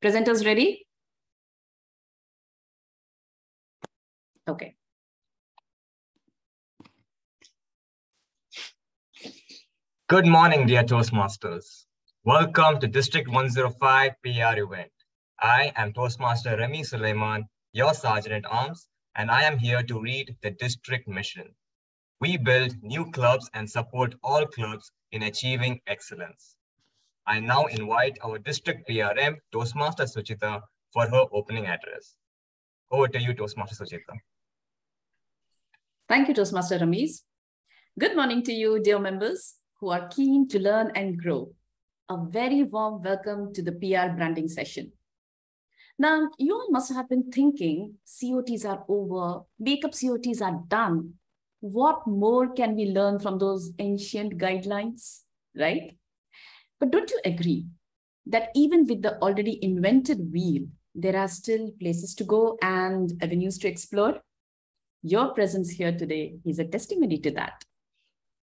Presenters ready? Okay. Good morning, dear Toastmasters. Welcome to District 105 PR event. I am Toastmaster Remy Suleiman, your Sergeant at Arms, and I am here to read the district mission. We build new clubs and support all clubs in achieving excellence. I now invite our district PRM, Toastmaster Suchita, for her opening address. Over to you, Toastmaster Suchita. Thank you, Toastmaster Ramesh. Good morning to you, dear members who are keen to learn and grow. A very warm welcome to the PR branding session. Now, you all must have been thinking COTs are over, makeup COTs are done. What more can we learn from those ancient guidelines, right? But don't you agree that even with the already invented wheel, there are still places to go and avenues to explore? Your presence here today is a testimony to that.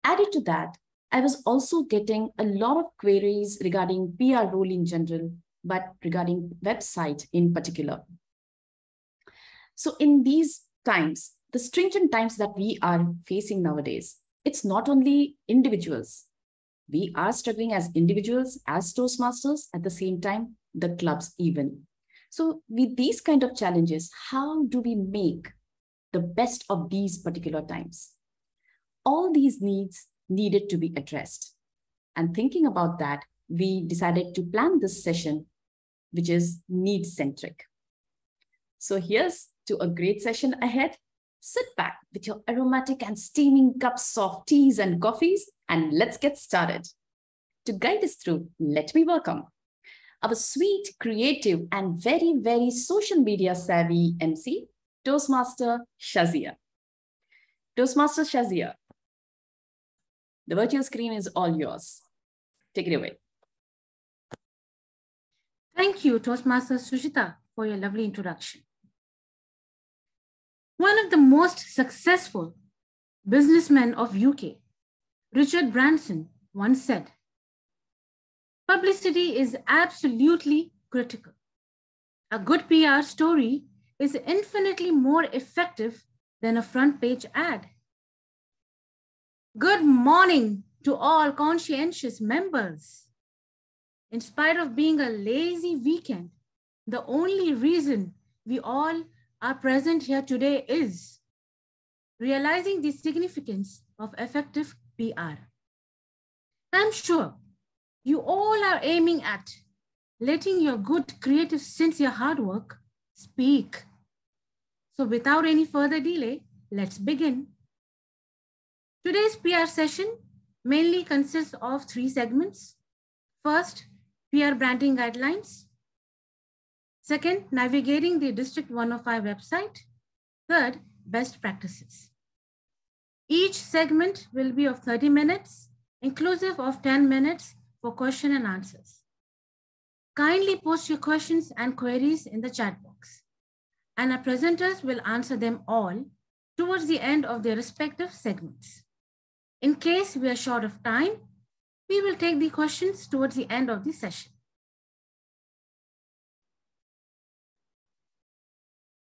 Added to that, I was also getting a lot of queries regarding PR role in general, but regarding website in particular. So in these times, the stringent times that we are facing nowadays, it's not only individuals. We are struggling as individuals, as Toastmasters, at the same time, the clubs even. So with these kind of challenges, how do we make the best of these particular times? All these needs needed to be addressed. And thinking about that, we decided to plan this session, which is need-centric. So here's to a great session ahead. Sit back with your aromatic and steaming cups of teas and coffees, and let's get started. To guide us through, let me welcome our sweet, creative, and very, very social media savvy MC, Toastmaster Shazia. Toastmaster Shazia, the virtual screen is all yours. Take it away. Thank you, Toastmaster Sushita, for your lovely introduction. One of the most successful businessmen of UK, Richard Branson, once said, publicity is absolutely critical. A good PR story is infinitely more effective than a front page ad. Good morning to all conscientious members. In spite of being a lazy weekend, the only reason we all are present here today is realizing the significance of effective PR. I'm sure you all are aiming at letting your good, creative, sincere hard work speak. So without any further delay, let's begin. Today's PR session mainly consists of three segments. First, PR branding guidelines. Second, navigating the District 105 website. Third, best practices. Each segment will be of 30 minutes, inclusive of 10 minutes for question and answers. Kindly post your questions and queries in the chat box, and our presenters will answer them all towards the end of their respective segments. In case we are short of time, we will take the questions towards the end of the session.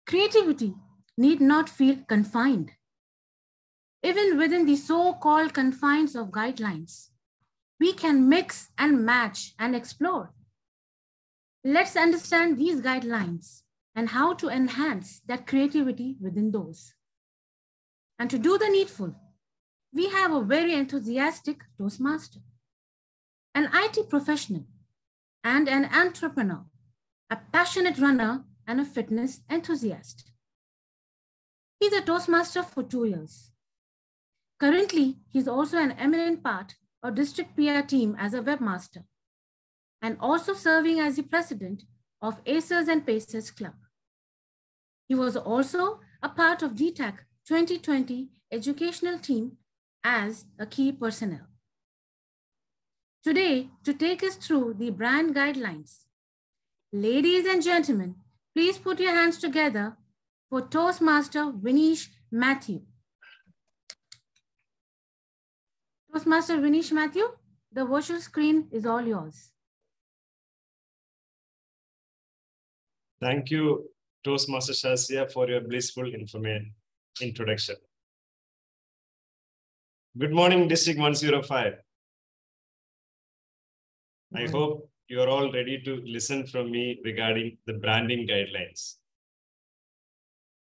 Creativity need not feel confined. Even within the so-called confines of guidelines, we can mix and match and explore. Let's understand these guidelines and how to enhance that creativity within those. And to do the needful, we have a very enthusiastic Toastmaster, an IT professional, and an entrepreneur, a passionate runner, and a fitness enthusiast. He's a Toastmaster for two years. Currently, he's also an eminent part of district PR team as a webmaster, and also serving as the president of Acers and Pacers Club. He was also a part of DTAC 2020 educational team as a key personnel. Today, to take us through the brand guidelines, ladies and gentlemen, please put your hands together for Toastmaster Vinish Matthew. Toastmaster Vinish Matthew, the virtual screen is all yours. Thank you, Toastmaster Shasya, for your blissful information introduction. Good morning, District 105. I hope you are all ready to listen from me regarding the branding guidelines.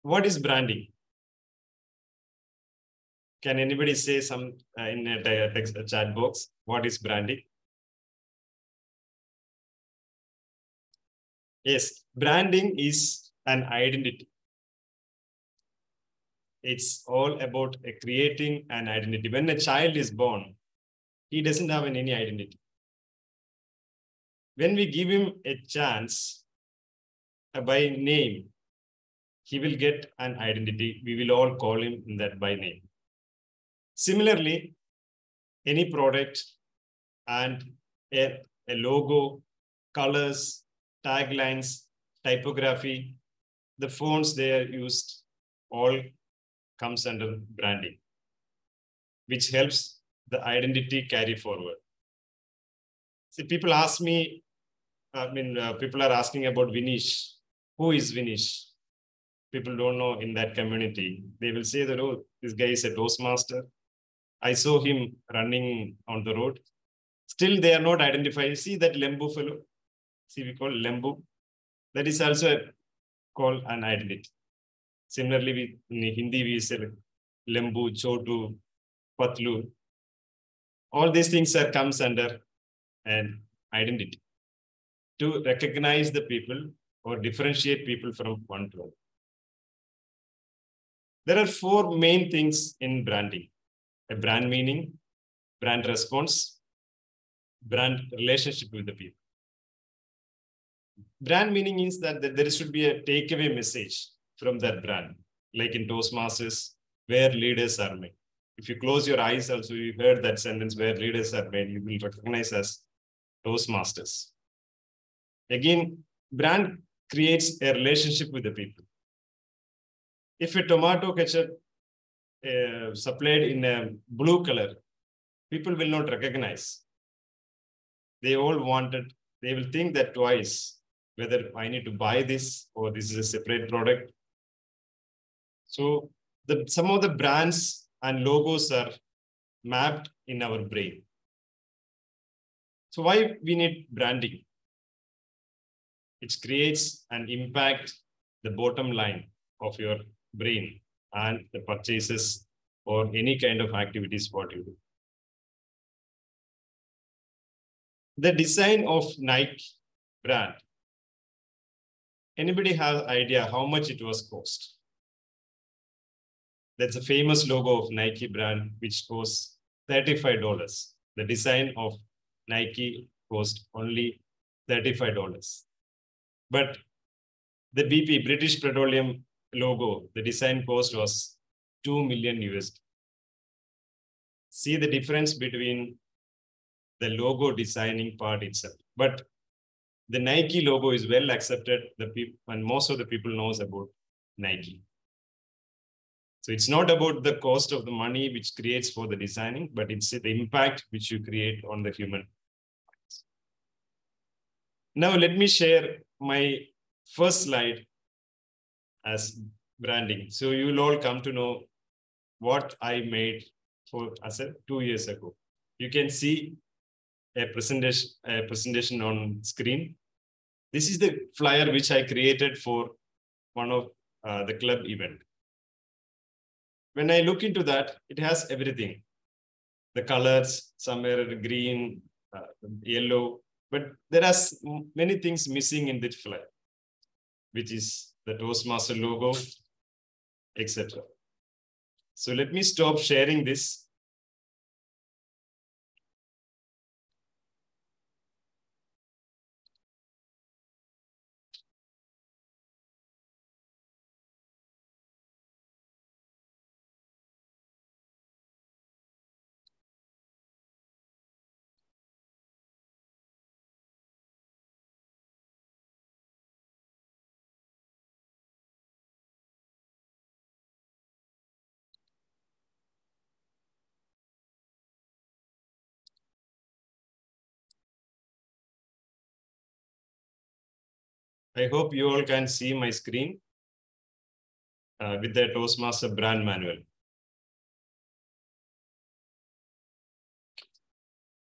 What is branding? Can anybody say some uh, in a text, a chat box? What is branding? Yes, branding is an identity. It's all about uh, creating an identity. When a child is born, he doesn't have any identity. When we give him a chance uh, by name, he will get an identity. We will all call him that by name. Similarly, any product and a, a logo, colors, taglines, typography, the fonts they are used, all comes under branding, which helps the identity carry forward. See, people ask me, I mean, uh, people are asking about Vinish. Who is Vinish? People don't know in that community. They will say that, oh, this guy is a Toastmaster. I saw him running on the road. Still, they are not identified. See that Lembu fellow? See, we call Lembu. That is also called an identity. Similarly, we, in Hindi, we say Lembu, Chotu, Patlu. All these things are comes under an identity to recognize the people or differentiate people from one to another. There are four main things in branding a brand meaning, brand response, brand relationship with the people. Brand meaning means that there should be a takeaway message from that brand, like in Toastmasters, where leaders are made. If you close your eyes, also you heard that sentence where leaders are made, you will recognize as Toastmasters. Again, brand creates a relationship with the people. If a tomato ketchup uh, supplied in a blue color, people will not recognize. They all wanted, they will think that twice whether I need to buy this or this is a separate product. So the, some of the brands and logos are mapped in our brain. So why we need branding? It creates an impact the bottom line of your brain and the purchases or any kind of activities what you do. The design of Nike brand. Anybody have idea how much it was cost? That's a famous logo of Nike brand, which costs $35. The design of Nike cost only $35. But the BP, British Petroleum logo, the design cost was 2 million USD. See the difference between the logo designing part itself. But the Nike logo is well accepted. The people and most of the people knows about Nike. So it's not about the cost of the money which creates for the designing, but it's the impact which you create on the human. Now let me share my first slide as branding. So you will all come to know what I made for as a two years ago. You can see a presentation, a presentation on screen. This is the flyer which I created for one of uh, the club event. When I look into that, it has everything. The colors, somewhere green, uh, yellow, but there are many things missing in this flyer, which is the Toastmaster logo, etc. So let me stop sharing this. I hope you all can see my screen uh, with the Toastmaster brand manual.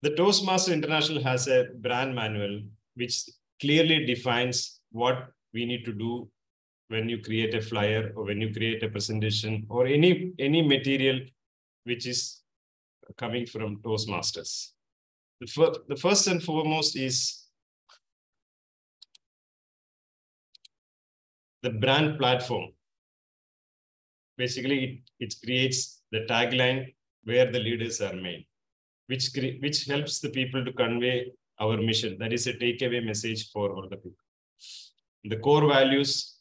The Toastmaster International has a brand manual which clearly defines what we need to do when you create a flyer or when you create a presentation or any, any material which is coming from Toastmasters. The, fir the first and foremost is the brand platform. Basically, it, it creates the tagline where the leaders are made, which, which helps the people to convey our mission. That is a takeaway message for all the people. The core values,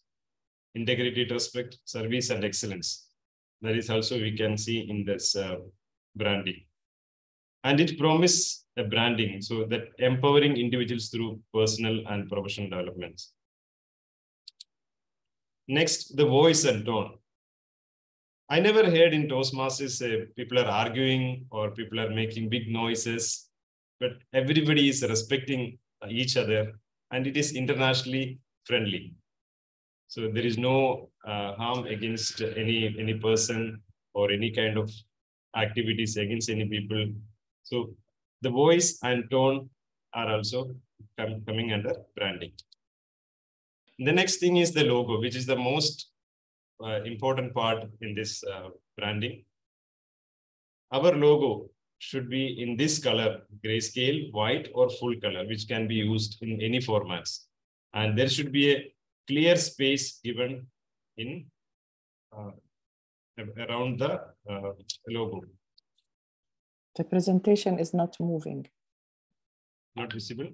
integrity, respect, service, and excellence. That is also we can see in this uh, branding. And it promises a branding, so that empowering individuals through personal and professional developments. Next, the voice and tone. I never heard in Toastmasters uh, people are arguing or people are making big noises, but everybody is respecting each other and it is internationally friendly. So there is no uh, harm against any, any person or any kind of activities against any people. So the voice and tone are also com coming under branding. The next thing is the logo, which is the most uh, important part in this uh, branding. Our logo should be in this color, grayscale, white, or full color, which can be used in any formats. And there should be a clear space given in uh, around the uh, logo. The presentation is not moving. Not visible.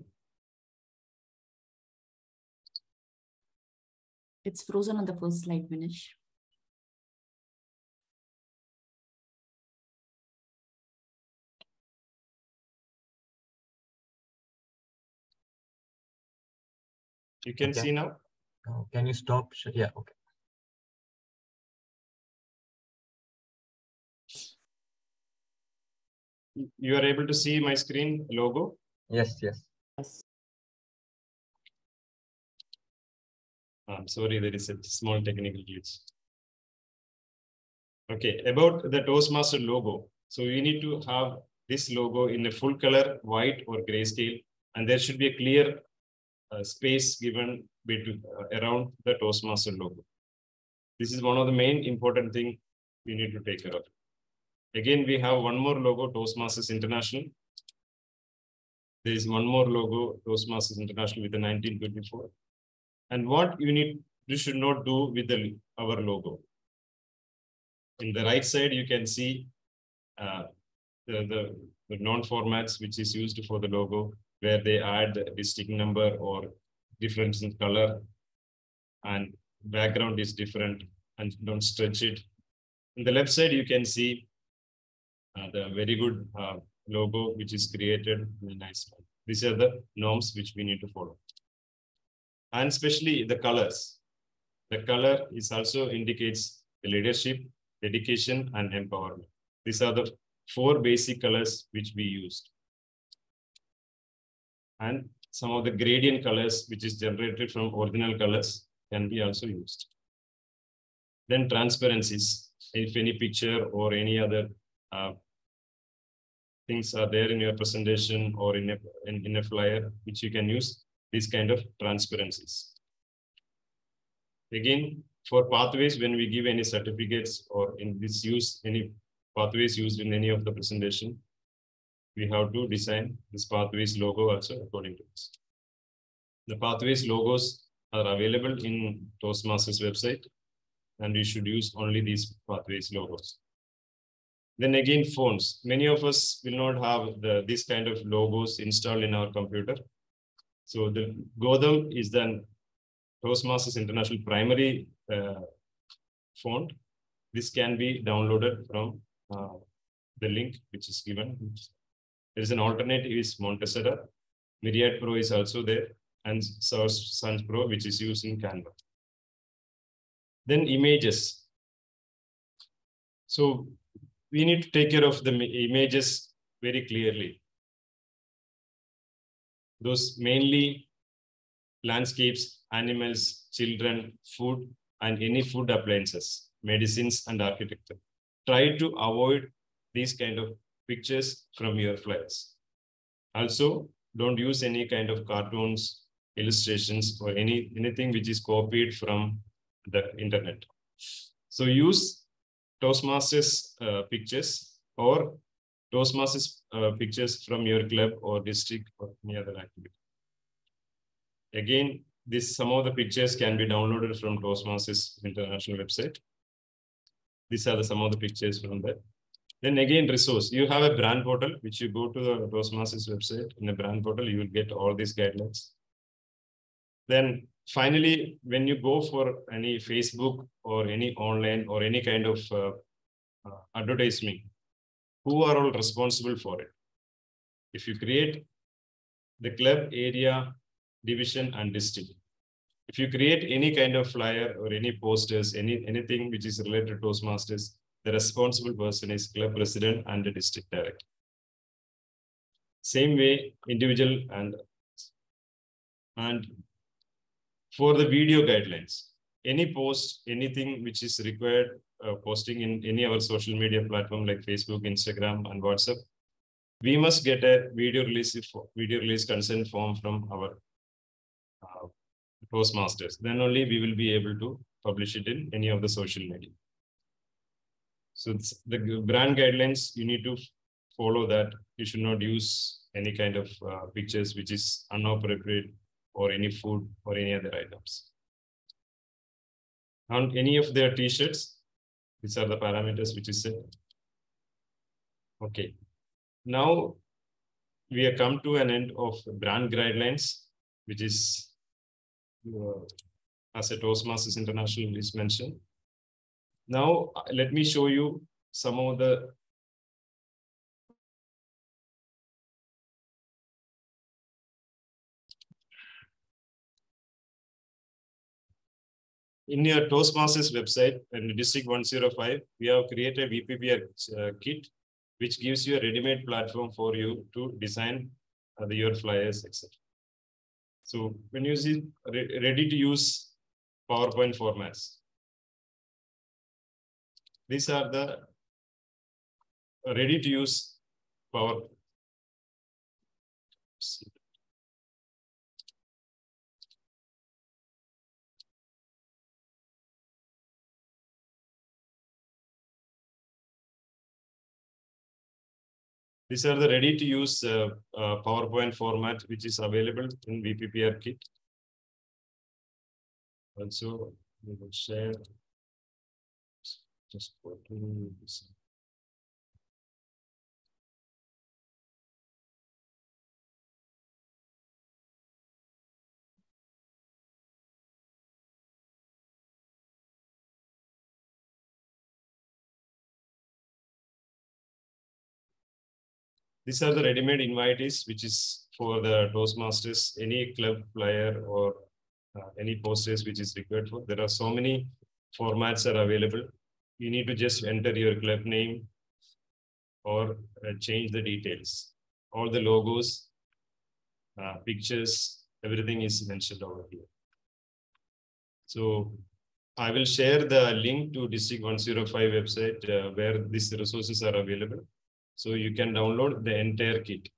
It's frozen on the first slide, Manish. You can Okay. see now. Oh, Can you stop? sh- Yeah, okay. You are able to see my screen logo. Yes, yes. Yes. I'm sorry, there is a small technical glitch. Okay, about the Toastmaster logo. So you need to have this logo in a full color, white or grayscale, and there should be a clear uh, space given between, uh, around the Toastmaster logo. This is one of the main important thing we need to take care of. Again, we have one more logo, Toastmasters International. There is one more logo, Toastmasters International with the 1924. And what you need, you should not do with the, our logo. In the right side, you can see uh, the, the, the non-formats which is used for the logo, where they add distinct number or difference in color and background is different and don't stretch it. In the left side, you can see uh, the very good uh, logo which is created in a nice way. These are the norms which we need to follow. And especially the colors. The color is also indicates the leadership, dedication, and empowerment. These are the four basic colors which we used. And some of the gradient colors which is generated from original colors can be also used. Then transparencies. If any picture or any other uh, things are there in your presentation or in a, in, in a flyer, which you can use these kind of transparencies. Again, for pathways, when we give any certificates or in this use, any pathways used in any of the presentation, we have to design this pathways logo also according to this. The pathways logos are available in Toastmasters website, and we should use only these pathways logos. Then again, phones. Many of us will not have the, this kind of logos installed in our computer. So the Gotham is then Toastmasters International primary uh, font. This can be downloaded from uh, the link which is given. There is an alternative is Montserrat. Myriad Pro is also there and Source Sans Pro, which is used in Canva. Then images. So we need to take care of the images very clearly. Those mainly landscapes, animals, children, food, and any food appliances, medicines, and architecture. Try to avoid these kind of pictures from your flyers. Also, don't use any kind of cartoons, illustrations, or any anything which is copied from the internet. So use Toastmasters uh, pictures or Toastmasters uh, pictures from your club or district or any other activity. Again, this some of the pictures can be downloaded from Toastmasters international website. These are the, some of the pictures from there. Then again, resource. You have a brand portal, which you go to the Toastmasters website. In the brand portal, you will get all these guidelines. Then finally, when you go for any Facebook or any online or any kind of uh, uh, advertisement, who are all responsible for it? If you create the club area, division, and district, if you create any kind of flyer or any posters, any anything which is related to Toastmasters, the responsible person is club president and the district director. Same way, individual and and for the video guidelines, any post, anything which is required uh, posting in any of our social media platform like Facebook, Instagram, and WhatsApp, we must get a video release video release consent form from our uh, Toastmasters. Then only we will be able to publish it in any of the social media. So the brand guidelines, you need to follow that. You should not use any kind of uh, pictures which is inappropriate or any food or any other items. On any of their t-shirts, these are the parameters which is set. Okay. Now we have come to an end of brand guidelines, which is uh, as a Toastmasters International is mentioned. Now, let me show you some of the in your Toastmasters website and District 105, we have created VPPR uh, kit, which gives you a ready-made platform for you to design uh, your flyers, etc. So when you see re ready to use PowerPoint formats, these are the ready to use power. These are the ready to use uh, uh, PowerPoint format, which is available in VPPR kit. Also, we will share just go to this. These are the ready-made invitees, which is for the Toastmasters, any club player or uh, any posters which is required for. There are so many formats are available you need to just enter your club name or uh, change the details. All the logos, uh, pictures, everything is mentioned over here. So I will share the link to District 105 website uh, where these resources are available. So you can download the entire kit.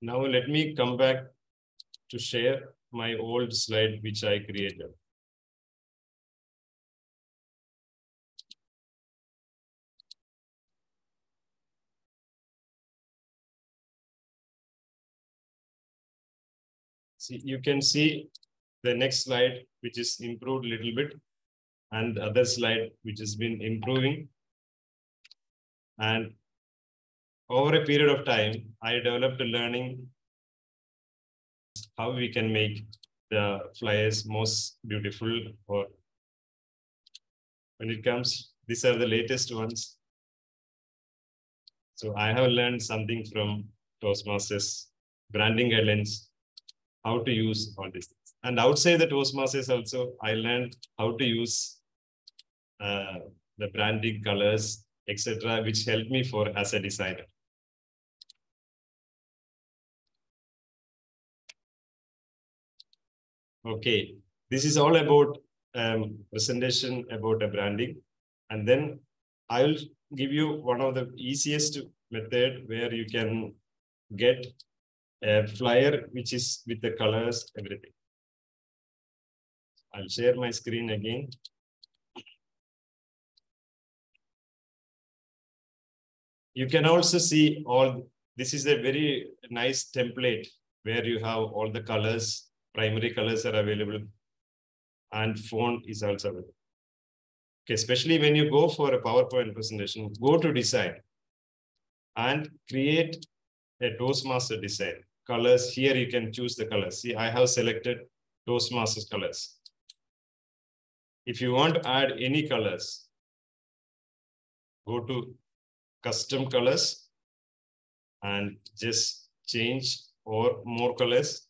Now let me come back to share my old slide which I created. See, you can see the next slide, which is improved a little bit, and the other slide, which has been improving. And over a period of time, I developed a learning how we can make the flyers most beautiful or when it comes, these are the latest ones. So I have learned something from Toastmasters, branding guidelines, how to use all these. And outside the Toastmasters also, I learned how to use uh, the branding, colors, etc., which helped me for as a designer. Okay, this is all about um, presentation about a branding. And then I'll give you one of the easiest method where you can get a flyer, which is with the colors, everything. I'll share my screen again. You can also see all, this is a very nice template where you have all the colors, primary colors are available and font is also available. Okay, especially when you go for a PowerPoint presentation, go to design and create a Toastmaster design. Colors, here you can choose the colors. See, I have selected Toastmasters colors. If you want to add any colors, go to custom colors and just change or more colors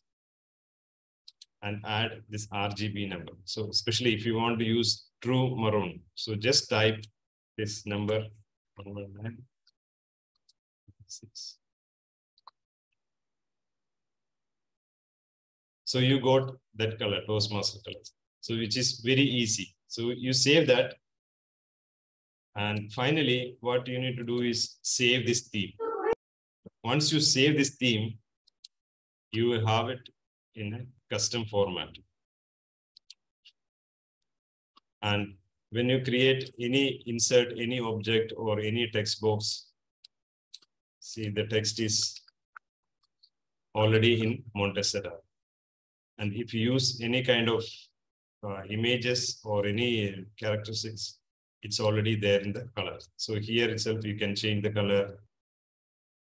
and add this RGB number. So especially if you want to use true maroon, so just type this number. So you got that color, Toastmaster colors. So which is very easy. So you save that. And finally, what you need to do is save this theme. Once you save this theme, you will have it in a custom format. And when you create any insert, any object or any text box, see the text is already in Montserrat. And if you use any kind of uh, images or any characteristics, it's already there in the color. So here itself, you can change the color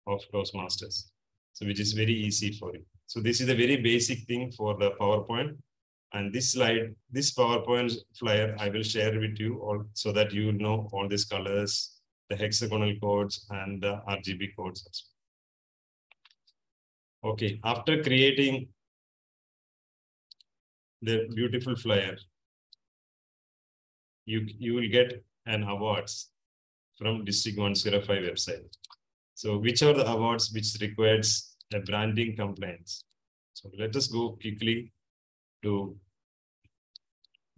of Toastmasters. So which is very easy for you. So this is a very basic thing for the PowerPoint. And this slide, this PowerPoint flyer, I will share with you all so that you know all these colors, the hexagonal codes and the RGB codes. Okay, after creating the beautiful flyer, you, you will get an awards from District 105 website. So which are the awards which requires a branding compliance? So let us go quickly to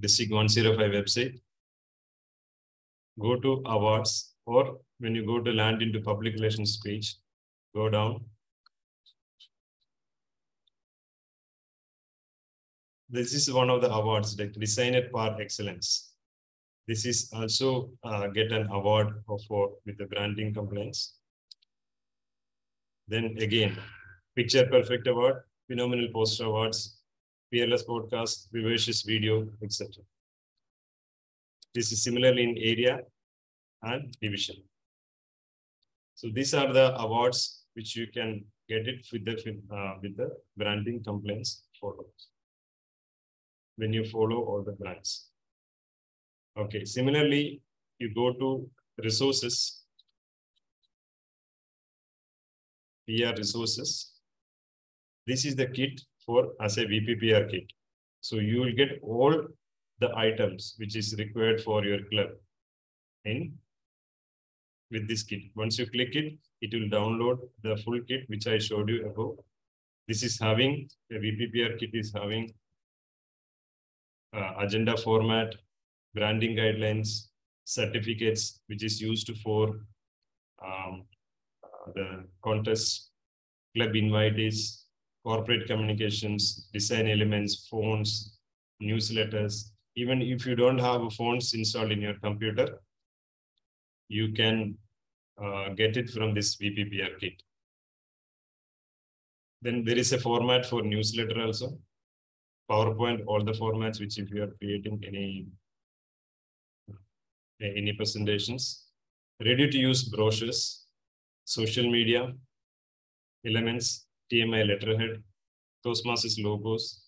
District 105 website. Go to awards or when you go to land into public relations page, go down this is one of the awards, like Designer par Excellence. This is also uh, get an award for with the branding complaints. Then again, Picture Perfect Award, Phenomenal Poster Awards, Fearless Podcast, Vivacious Video, etc. This is similarly in area and division. So these are the awards which you can get it with the uh, with the branding complaints photos when you follow all the brands. Okay, similarly, you go to resources, PR resources. This is the kit for as a VPPR kit. So you will get all the items which is required for your club in with this kit. Once you click it, it will download the full kit which I showed you above. This is having a VPPR kit is having agenda format, branding guidelines, certificates, which is used for um, uh, the contest, club invitees, corporate communications, design elements, phones, newsletters. Even if you don't have phones installed in your computer, you can uh, get it from this VPPR kit. Then there is a format for newsletter also. PowerPoint, all the formats which if you are creating any any presentations, ready to use brochures, social media, elements, TMI letterhead, Toastmasters logos,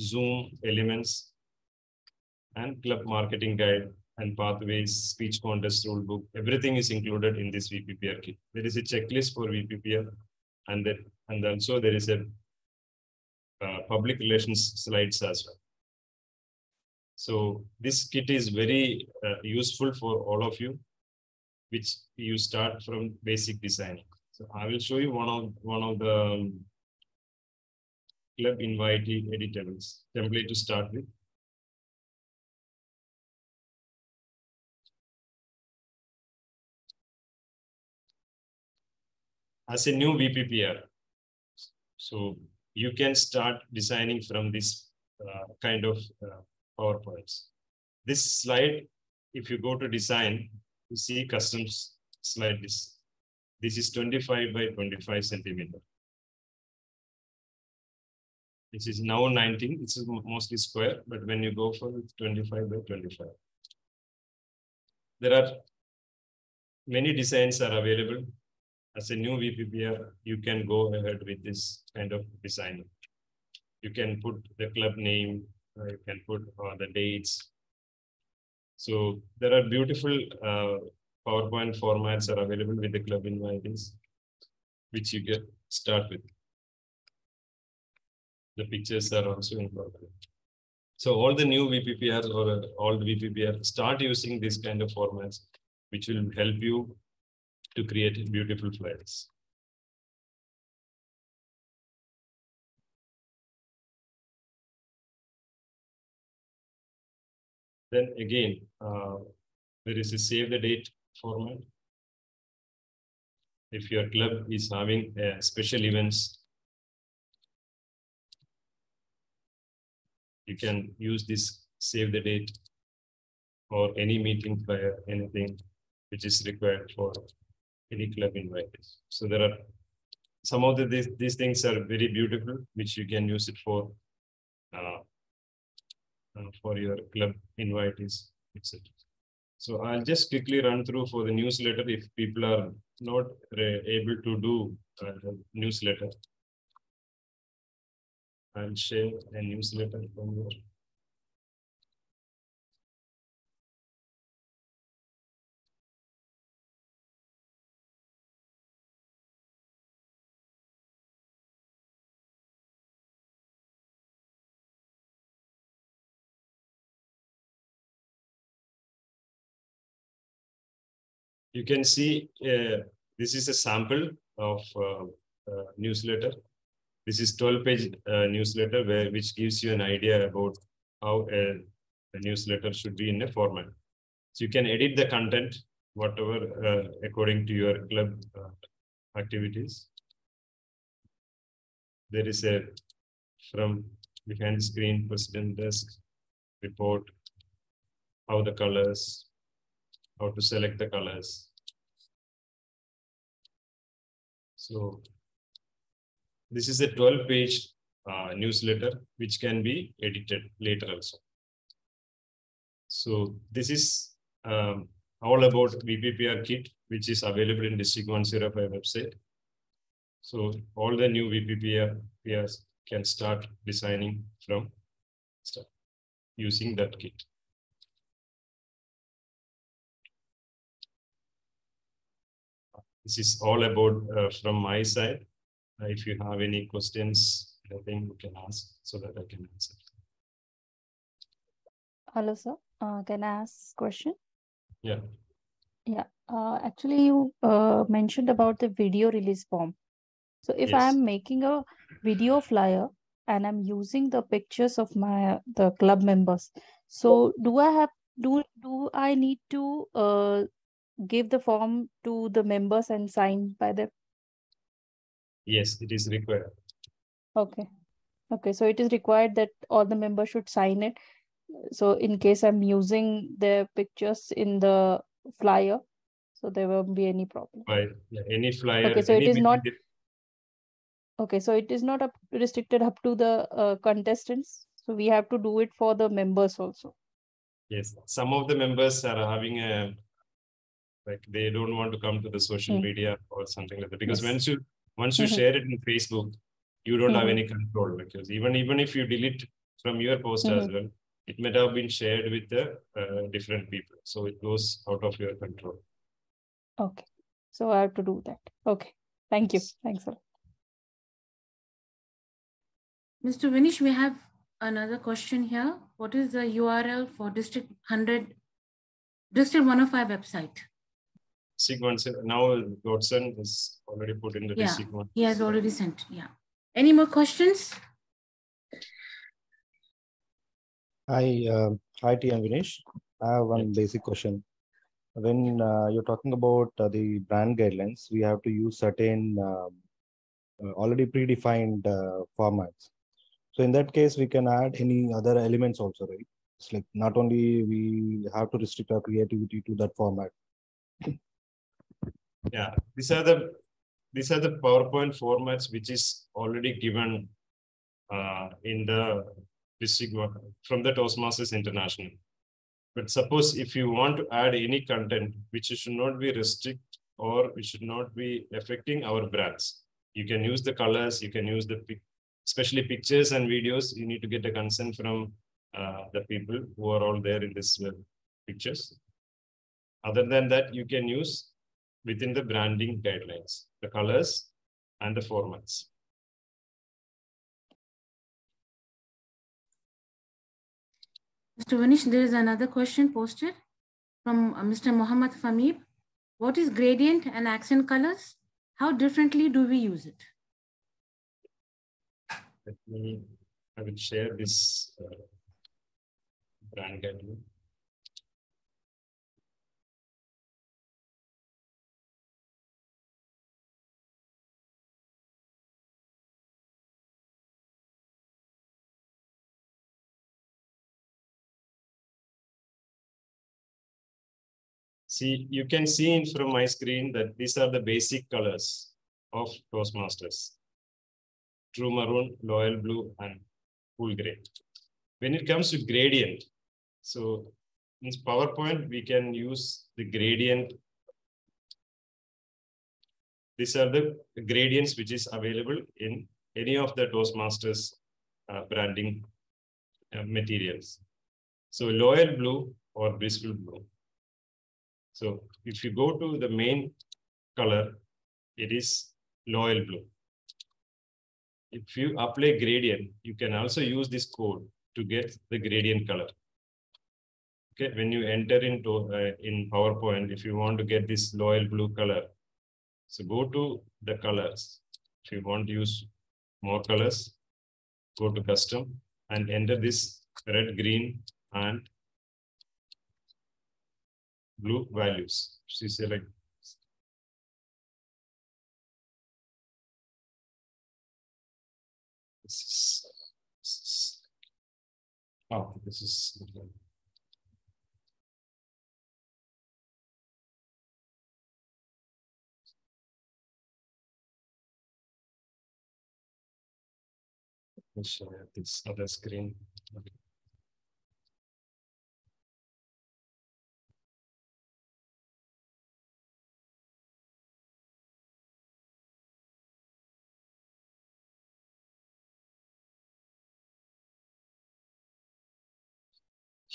Zoom elements, and club marketing guide and pathways, speech contest rule book. Everything is included in this VPPR kit. There is a checklist for VPPR, and that, and also there is a public relations slides as well. So this kit is very uh, useful for all of you, which you start from basic designing. So I will show you one of one of the um, club invitee editables template to start with. As a new VPPR, so you can start designing from this uh, kind of uh, PowerPoints. This slide, if you go to design, you see customs slide this. This is 25 by 25 centimeter. This is now 19, this is mostly square, but when you go for 25 by 25. There are many designs are available. As a new VPPR, you can go ahead with this kind of design. You can put the club name, uh, you can put uh, the dates. So there are beautiful uh, PowerPoint formats are available with the club invitees, which you get start with. The pictures are also incorporated. So all the new VPPRs or all the VPPR start using this kind of formats, which will help you to create beautiful flyers. Then again, uh, there is a save the date format. If your club is having uh, special events, you can use this save the date or any meeting flyer, anything which is required for any club invites. So there are some of the, these, these things are very beautiful, which you can use it for uh, uh, for your club invitees, etc. So I'll just quickly run through for the newsletter if people are not able to do uh, newsletter. I'll share a newsletter from here. You can see uh, this is a sample of uh, uh, newsletter. This is 12 page uh, newsletter where which gives you an idea about how a, a, newsletter should be in a format. So you can edit the content, whatever uh, according to your club uh, activities. There is a from behind the screen president desk report, how the colors, how to select the colors. So this is a 12 page uh, newsletter, which can be edited later also. So this is um, all about VPPR kit, which is available in District 105 website. So all the new VPPR PRs can start designing from start using that kit. This is all about uh, from my side. Uh, if you have any questions, I think you can ask so that I can answer. Hello, sir. Uh, can I ask question? Yeah. Yeah. Uh, actually, you uh, mentioned about the video release form. So if yes. I'm making a video flyer and I'm using the pictures of my the club members, so do I have do do I need to uh, give the form to the members and sign by them? Yes, it is required. Okay. Okay, so it is required that all the members should sign it. So in case I'm using their pictures in the flyer, so there won't be any problem. Right. Yeah, any flyer. Okay, so it is not. Okay, so it is not up, restricted up to the uh, contestants. So we have to do it for the members also. Yes, some of the members are having a like they don't want to come to the social mm. media or something like that because yes. once you once you mm-hmm. share it in facebook you don't mm-hmm. have any control because even even if you delete from your post mm-hmm. as well it might have been shared with the uh, different people so it goes out of your control okay so i have to do that okay thank you thanks a lot mr vinish we have another question here what is the url for district 100 district 105 website sequence. Now Godson is already put in the yeah, sequence. He has already sent. Yeah. Any more questions? Hi, uh, hi, T. and Vinesh. I have one basic question. When uh, you're talking about uh, the brand guidelines, we have to use certain um, uh, already predefined uh, formats. So in that case, we can add any other elements also, right? It's like not only we have to restrict our creativity to that format. Yeah, these are the these are the PowerPoint formats which is already given uh, in the district from the Toastmasters International. But suppose if you want to add any content which should not be restrict or which should not be affecting our brands, you can use the colors, you can use the especially pictures and videos. You need to get the consent from uh, the people who are all there in this uh, pictures. Other than that, you can use within the branding guidelines, the colors and the formats. Mr. Vinish, there is another question posted from uh, Mr. Muhammad Famib. What is gradient and accent colors? How differently do we use it? Let me, I will share this uh, brand guideline. See, you can see from my screen that these are the basic colors of Toastmasters. True maroon, loyal blue, and cool gray. When it comes to gradient, so in PowerPoint, we can use the gradient. These are the gradients which is available in any of the Toastmasters uh, branding uh, materials. So loyal blue or blissful blue so if you go to the main color, it is loyal blue. If you apply gradient, you can also use this code to get the gradient color. Okay, when you enter into uh, in PowerPoint, if you want to get this loyal blue color, so go to the colors. If you want to use more colors, go to custom and enter this red, green, and blue values. So select this is, oh, this is Let me share this other screen. Okay.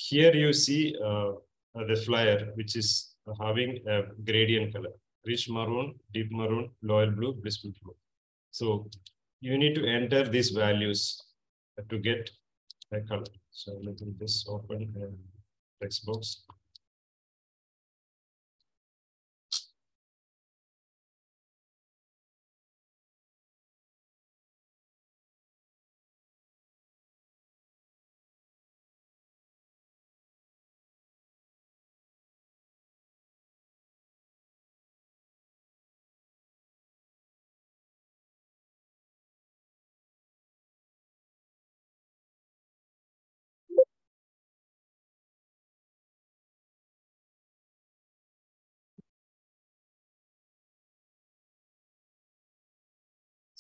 Here you see uh, the flyer, which is having a gradient color, rich maroon, deep maroon, loyal blue, blissful blue. So you need to enter these values to get a color. So let me just open a text box.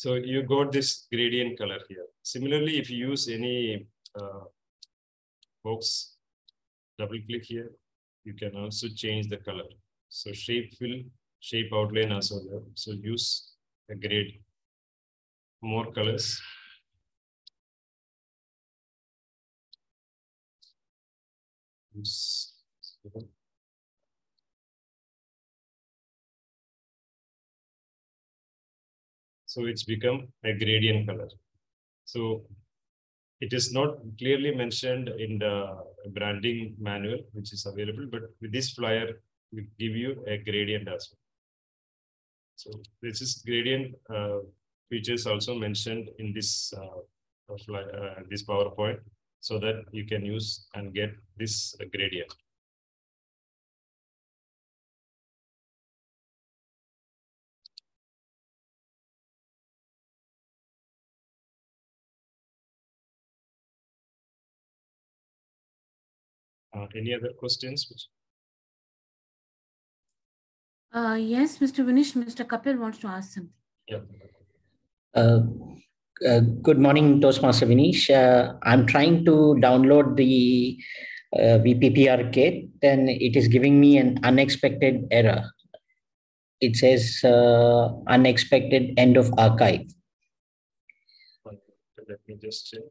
So you got this gradient color here. Similarly, if you use any uh, box, double click here, you can also change the color. So shape fill, shape outline also. So use a grade, more colors. Use So it's become a gradient color. So it is not clearly mentioned in the branding manual, which is available, but with this flyer, we give you a gradient as well. So this is gradient uh, features also mentioned in this uh, flyer, uh, this PowerPoint. so that you can use and get this gradient. Any other questions? Uh, yes, Mr. Vinish, Mr. Kapil wants to ask something. Yeah. Uh, uh, good morning, Toastmaster Vinish. Uh, I'm trying to download the uh, VPPR kit, then it is giving me an unexpected error. It says uh, unexpected end of archive. Let me just check.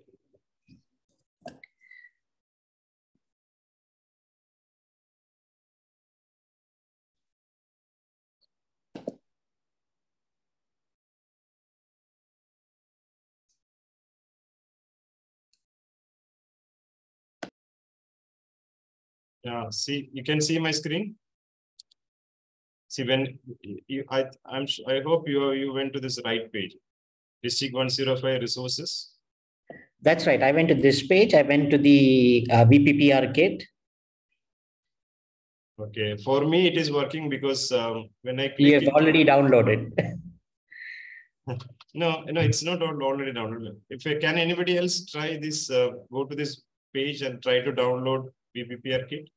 Yeah, see, you can see my screen. See, when you, I, I'm, I hope you, you went to this right page. District 105 resources. That's right. I went to this page. I went to the uh, VPPR kit. Okay, for me it is working because um, when I click. You have it, already downloaded. no, no, it's not already downloaded. If can anybody else try this? Uh, go to this page and try to download VPPR kit.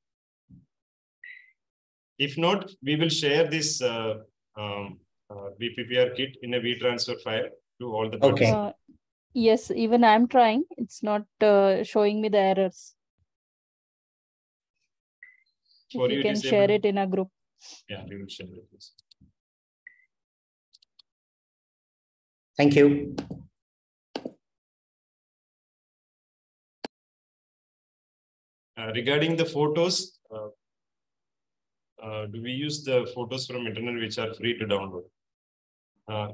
If not, we will share this uh, um, uh, VPPR kit in a WeTransfer file to all the Okay. Uh, yes, even I'm trying. It's not uh, showing me the errors. For if you, you can disable. share it in a group. Yeah, we will share it. Thank you. Uh, regarding the photos, uh, do we use the photos from internet which are free to download? Uh,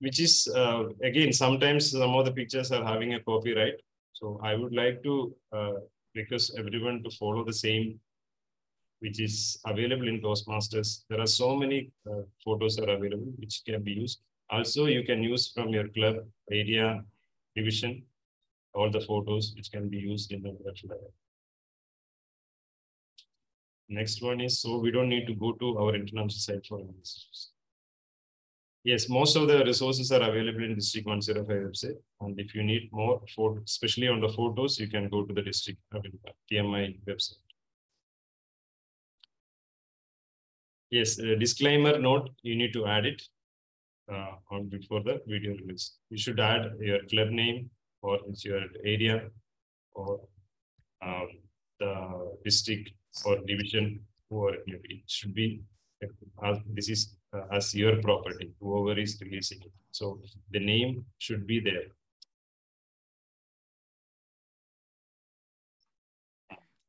which is, uh, again, sometimes some of the pictures are having a copyright. So I would like to uh, request everyone to follow the same, which is available in Toastmasters. There are so many uh, photos are available which can be used. Also, you can use from your club, area, division, all the photos which can be used in the virtual Next one is, so we don't need to go to our international site for this. Yes, most of the resources are available in District 105 website. And if you need more, for, especially on the photos, you can go to the district TMI website. Yes, disclaimer note, you need to add it uh, on before the video release. You should add your club name or it's your area or um, the district or division or it should be uh, this is uh, as your property whoever is releasing it so the name should be there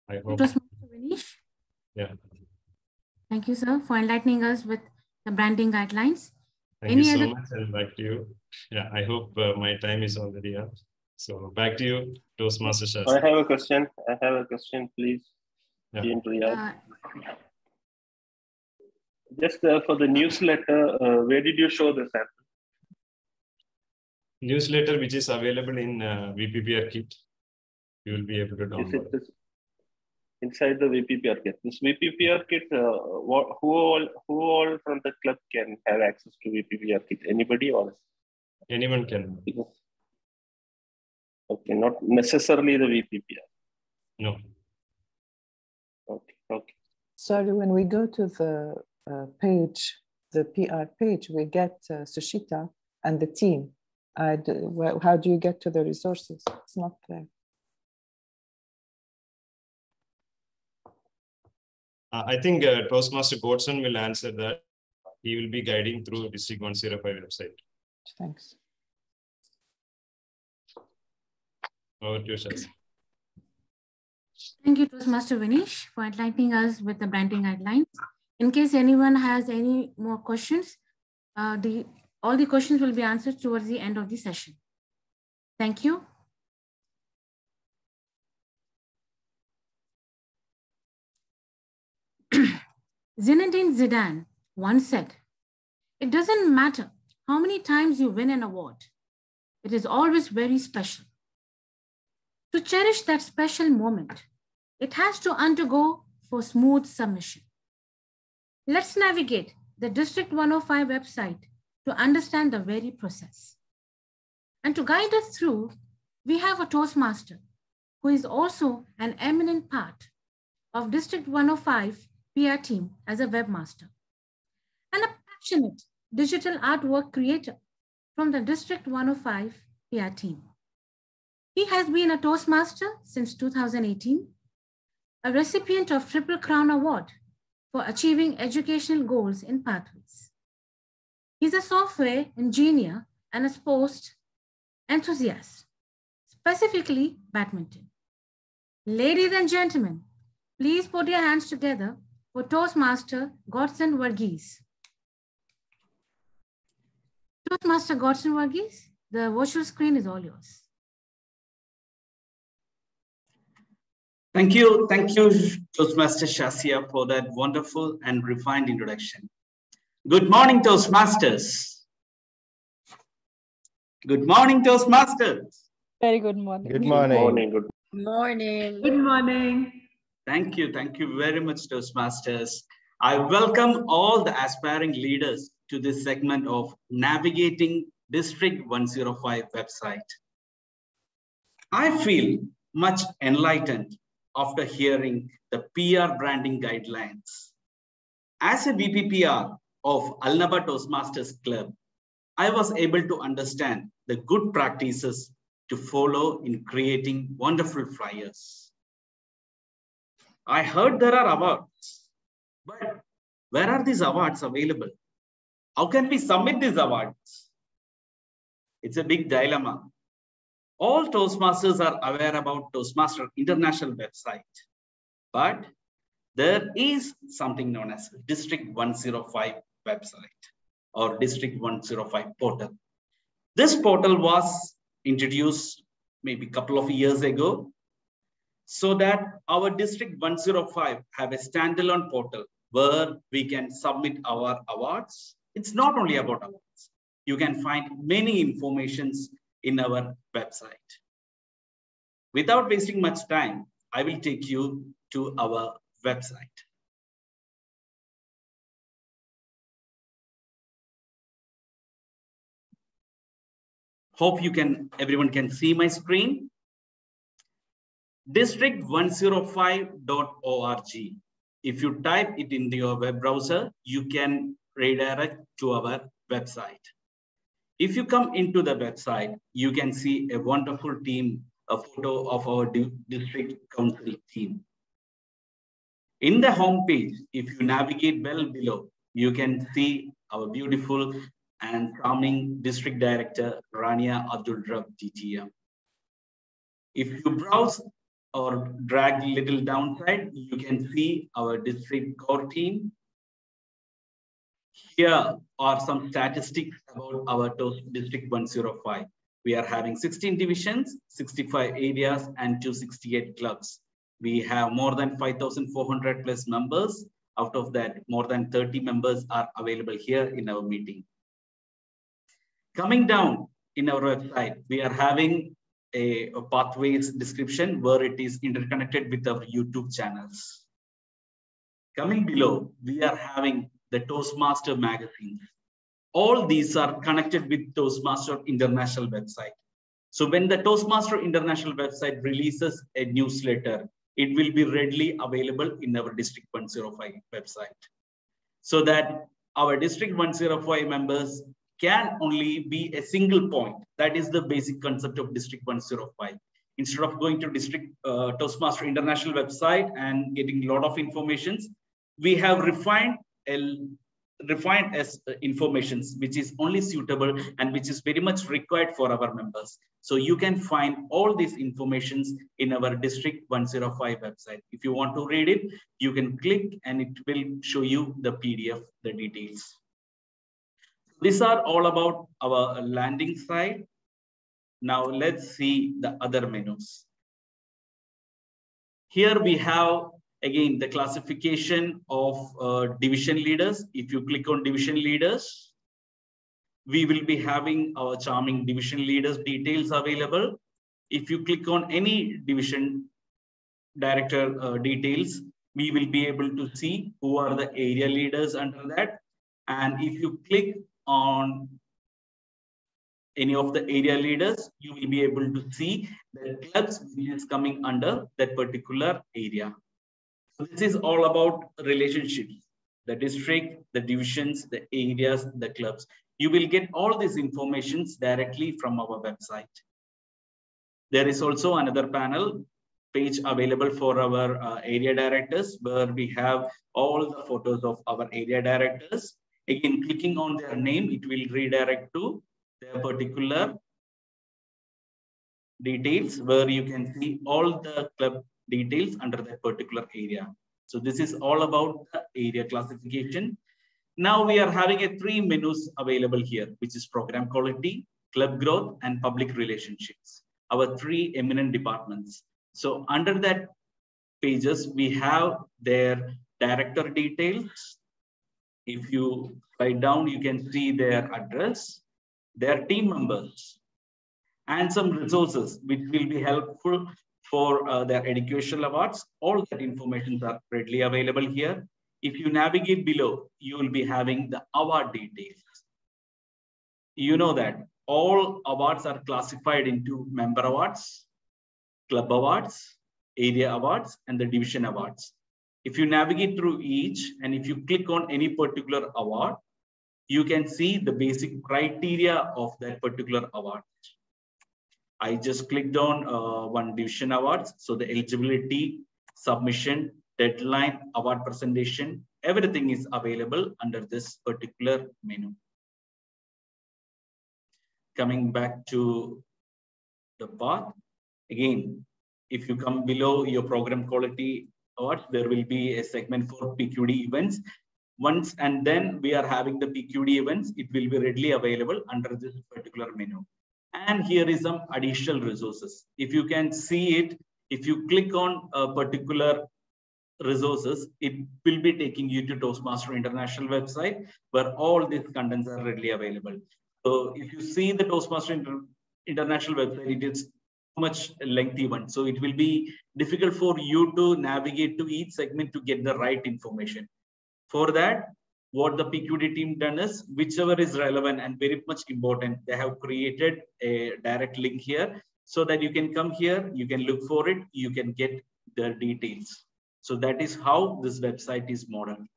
I hope. It was Mr. Yeah. Thank you, sir, for enlightening us with the branding guidelines. Thank Any you so other... much, and back to you. Yeah, I hope uh, my time is already up. So back to you, Toastmaster Shaz. I have a question. I have a question, please. Yeah. Uh, Just uh, for the newsletter, uh, where did you show the sample? Newsletter, which is available in uh, VPPR kit. You will be able to download. This, inside the VPPR kit. This VPPR kit, uh, what, who all who all from the club can have access to VPPR kit? Anybody or anyone can. Okay, not necessarily the VPPR. No. Okay. Okay. Sorry, when we go to the uh, page, the PR page, we get uh, Sushita and the team. Do, how do you get to the resources? It's not there. Uh, I think uh, Toastmaster Godson will answer that. He will be guiding through District 105 website. Thanks. Over to you, Shaz. Thank you, Toastmaster Vinish, for enlightening us with the branding guidelines. In case anyone has any more questions, uh, the, all the questions will be answered towards the end of the session. Thank you. Zinedine Zidane once said, it doesn't matter how many times you win an award. It is always very special. To cherish that special moment, it has to undergo for smooth submission. Let's navigate the District 105 website to understand the very process. And to guide us through, we have a Toastmaster who is also an eminent part of District 105 PR team as a webmaster and a passionate digital artwork creator from the District 105 PR team. He has been a Toastmaster since 2018, a recipient of Triple Crown Award for achieving educational goals in pathways. He's a software engineer and a sports enthusiast, specifically badminton. Ladies and gentlemen, please put your hands together for Toastmaster Godson Varghese. Toastmaster Godson Varghese, the virtual screen is all yours. Thank you. Thank you, Toastmaster Shasia, for that wonderful and refined introduction. Good morning, Toastmasters. Good morning, Toastmasters. Very good morning. Good morning. Good morning. Good Morning. Good morning. Thank you. Thank you very much, Toastmasters. I welcome all the aspiring leaders to this segment of Navigating District 105 website. I feel much enlightened after hearing the PR branding guidelines. As a VPPR of Alnaba Toastmasters Club, I was able to understand the good practices to follow in creating wonderful flyers. I heard there are awards, but where are these awards available? How can we submit these awards? It's a big dilemma. All Toastmasters are aware about Toastmaster International website, but there is something known as District 105 website or District 105 portal. This portal was introduced maybe a couple of years ago so that our District 105 have a standalone portal where we can submit our awards. It's not only about awards. You can find many informations in our website. Without wasting much time, I will take you to our website. Hope you can, everyone can see my screen. District105.org. If you type it in your web browser, you can redirect to our website. If you come into the website, you can see a wonderful team, a photo of our district council team. In the home page, if you navigate well below, you can see our beautiful and charming district director, Rania Abdul Rab DTM. If you browse or drag little downside, you can see our district core team. Here are some statistics about our district 105. We are having 16 divisions, 65 areas, and 268 clubs. We have more than 5,400 plus members. Out of that, more than 30 members are available here in our meeting. Coming down in our website, we are having a, a, pathways description where it is interconnected with our YouTube channels. Coming below, we are having the Toastmaster magazine. All these are connected with Toastmaster International website. So when the Toastmaster International website releases a newsletter, it will be readily available in our District 105 website. So that our District 105 members can only be a single point. That is the basic concept of District 105. Instead of going to District uh, Toastmaster International website and getting a lot of informations, we have refined refined as uh, informations which is only suitable and which is very much required for our members so you can find all these informations in our district 105 website if you want to read it you can click and it will show you the pdf the details these are all about our landing side. Now let's see the other menus. Here we have, again, the classification of uh, division leaders. If you click on division leaders, we will be having our charming division leaders details available. If you click on any division director uh, details, we will be able to see who are the area leaders under that. And if you click on any of the area leaders, you will be able to see the clubs which is coming under that particular area. So this is all about relationships, the district, the divisions, the areas, the clubs. You will get all these informations directly from our website. There is also another panel page available for our uh, area directors where we have all the photos of our area directors. Again, clicking on their name, it will redirect to their particular details where you can see all the club details under that particular area. So this is all about the area classification. Now we are having a three menus available here, which is program quality, club growth, and public relationships, our three eminent departments. So under that pages, we have their director details. If you write down, you can see their address, their team members, and some resources which will be helpful for uh, their educational awards. All that information are readily available here. If you navigate below, you will be having the award details. You know that all awards are classified into member awards, club awards, area awards, and the division awards. If you navigate through each, and if you click on any particular award, you can see the basic criteria of that particular award. I just clicked on uh, one division awards. So the eligibility, submission, deadline, award presentation, everything is available under this particular menu. Coming back to the path, again, if you come below your program quality awards, there will be a segment for PQD events. Once and then we are having the PQD events, it will be readily available under this particular menu. And here is some additional resources. If you can see it, if you click on a particular resources, it will be taking you to Toastmaster International website where all these contents are readily available. So if you see the Toastmaster Inter International website, it is much lengthy one. So it will be difficult for you to navigate to each segment to get the right information. For that, what the PQD team done is, whichever is relevant and very much important, they have created a direct link here so that you can come here, you can look for it, you can get the details. So that is how this website is modeled.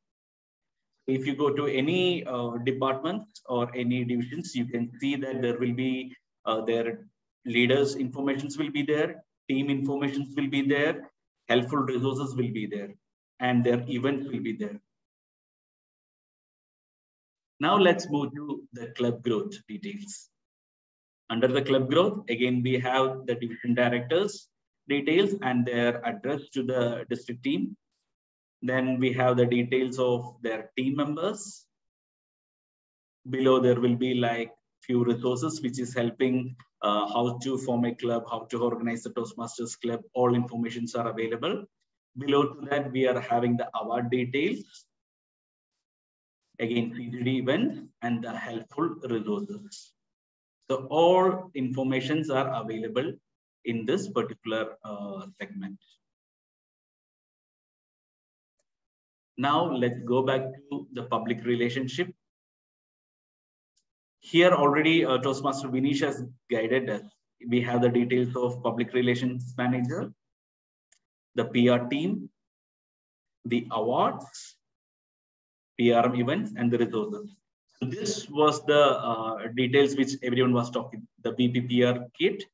If you go to any uh, department or any divisions, you can see that there will be uh, their leaders informations will be there, team informations will be there, helpful resources will be there, and their events will be there. Now let's move to the club growth details. Under the club growth, again, we have the division directors details and their address to the district team. Then we have the details of their team members. Below there will be like few resources which is helping uh, how to form a club, how to organize the Toastmasters club. All informations are available. Below to that, we are having the award details again PGD events and the helpful resources. So all informations are available in this particular uh, segment. Now let's go back to the public relationship. Here already uh, Toastmaster Vinish has guided us. We have the details of public relations manager, the PR team, the awards, PRM events and the resources. So this was the uh, details which everyone was talking, the VPPR kit,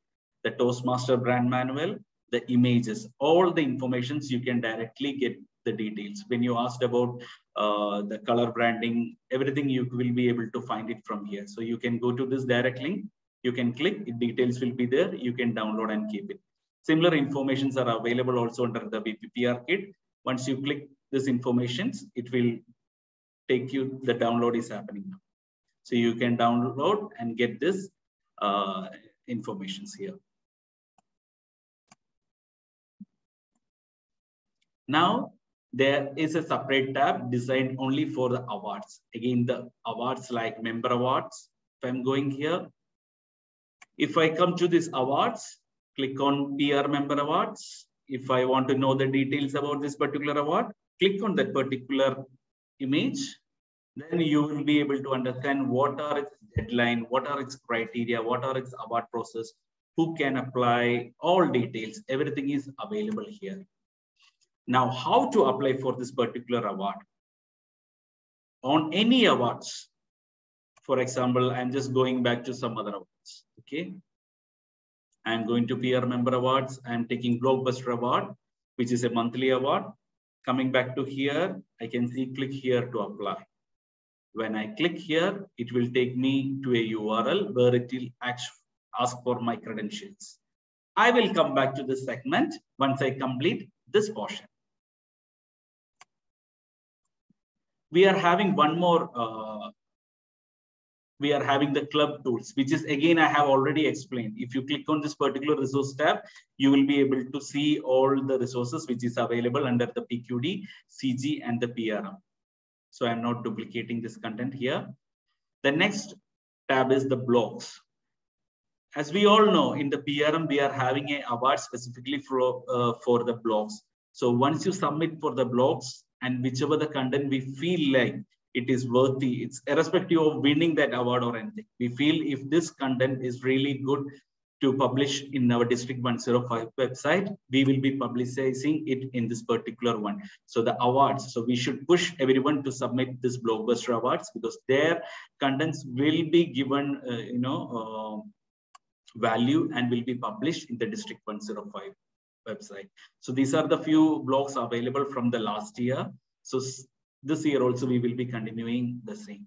the Toastmaster brand manual, the images, all the informations you can directly get the details. When you asked about uh, the color branding, everything you will be able to find it from here. So you can go to this direct link, you can click, details will be there, you can download and keep it. Similar informations are available also under the VPPR kit. Once you click this informations, it will take you, the download is happening now. So you can download and get this uh, informations here. Now, there is a separate tab designed only for the awards. Again, the awards like member awards. If I'm going here, if I come to this awards, click on PR member awards. If I want to know the details about this particular award, click on that particular image. Then you will be able to understand what are its deadline, what are its criteria, what are its award process, who can apply, all details, everything is available here. Now, how to apply for this particular award? On any awards, for example, I'm just going back to some other awards, okay? I'm going to PR member awards. I'm taking Blockbuster Award, which is a monthly award. Coming back to here, I can see click here to apply. When I click here, it will take me to a URL where it will ask for my credentials. I will come back to this segment once I complete this portion. We are having one more uh, we are having the club tools, which is again, I have already explained. If you click on this particular resource tab, you will be able to see all the resources which is available under the PQD, CG, and the PRM. So I'm not duplicating this content here. The next tab is the blogs. As we all know, in the PRM, we are having a award specifically for, uh, for the blogs. So once you submit for the blogs and whichever the content we feel like it is worthy. It's irrespective of winning that award or anything. We feel if this content is really good to publish in our District 105 website, we will be publicizing it in this particular one. So the awards, so we should push everyone to submit this Blockbuster Awards because their contents will be given, uh, you know, uh, value and will be published in the District 105 website. So these are the few blogs available from the last year. So this year also we will be continuing the same.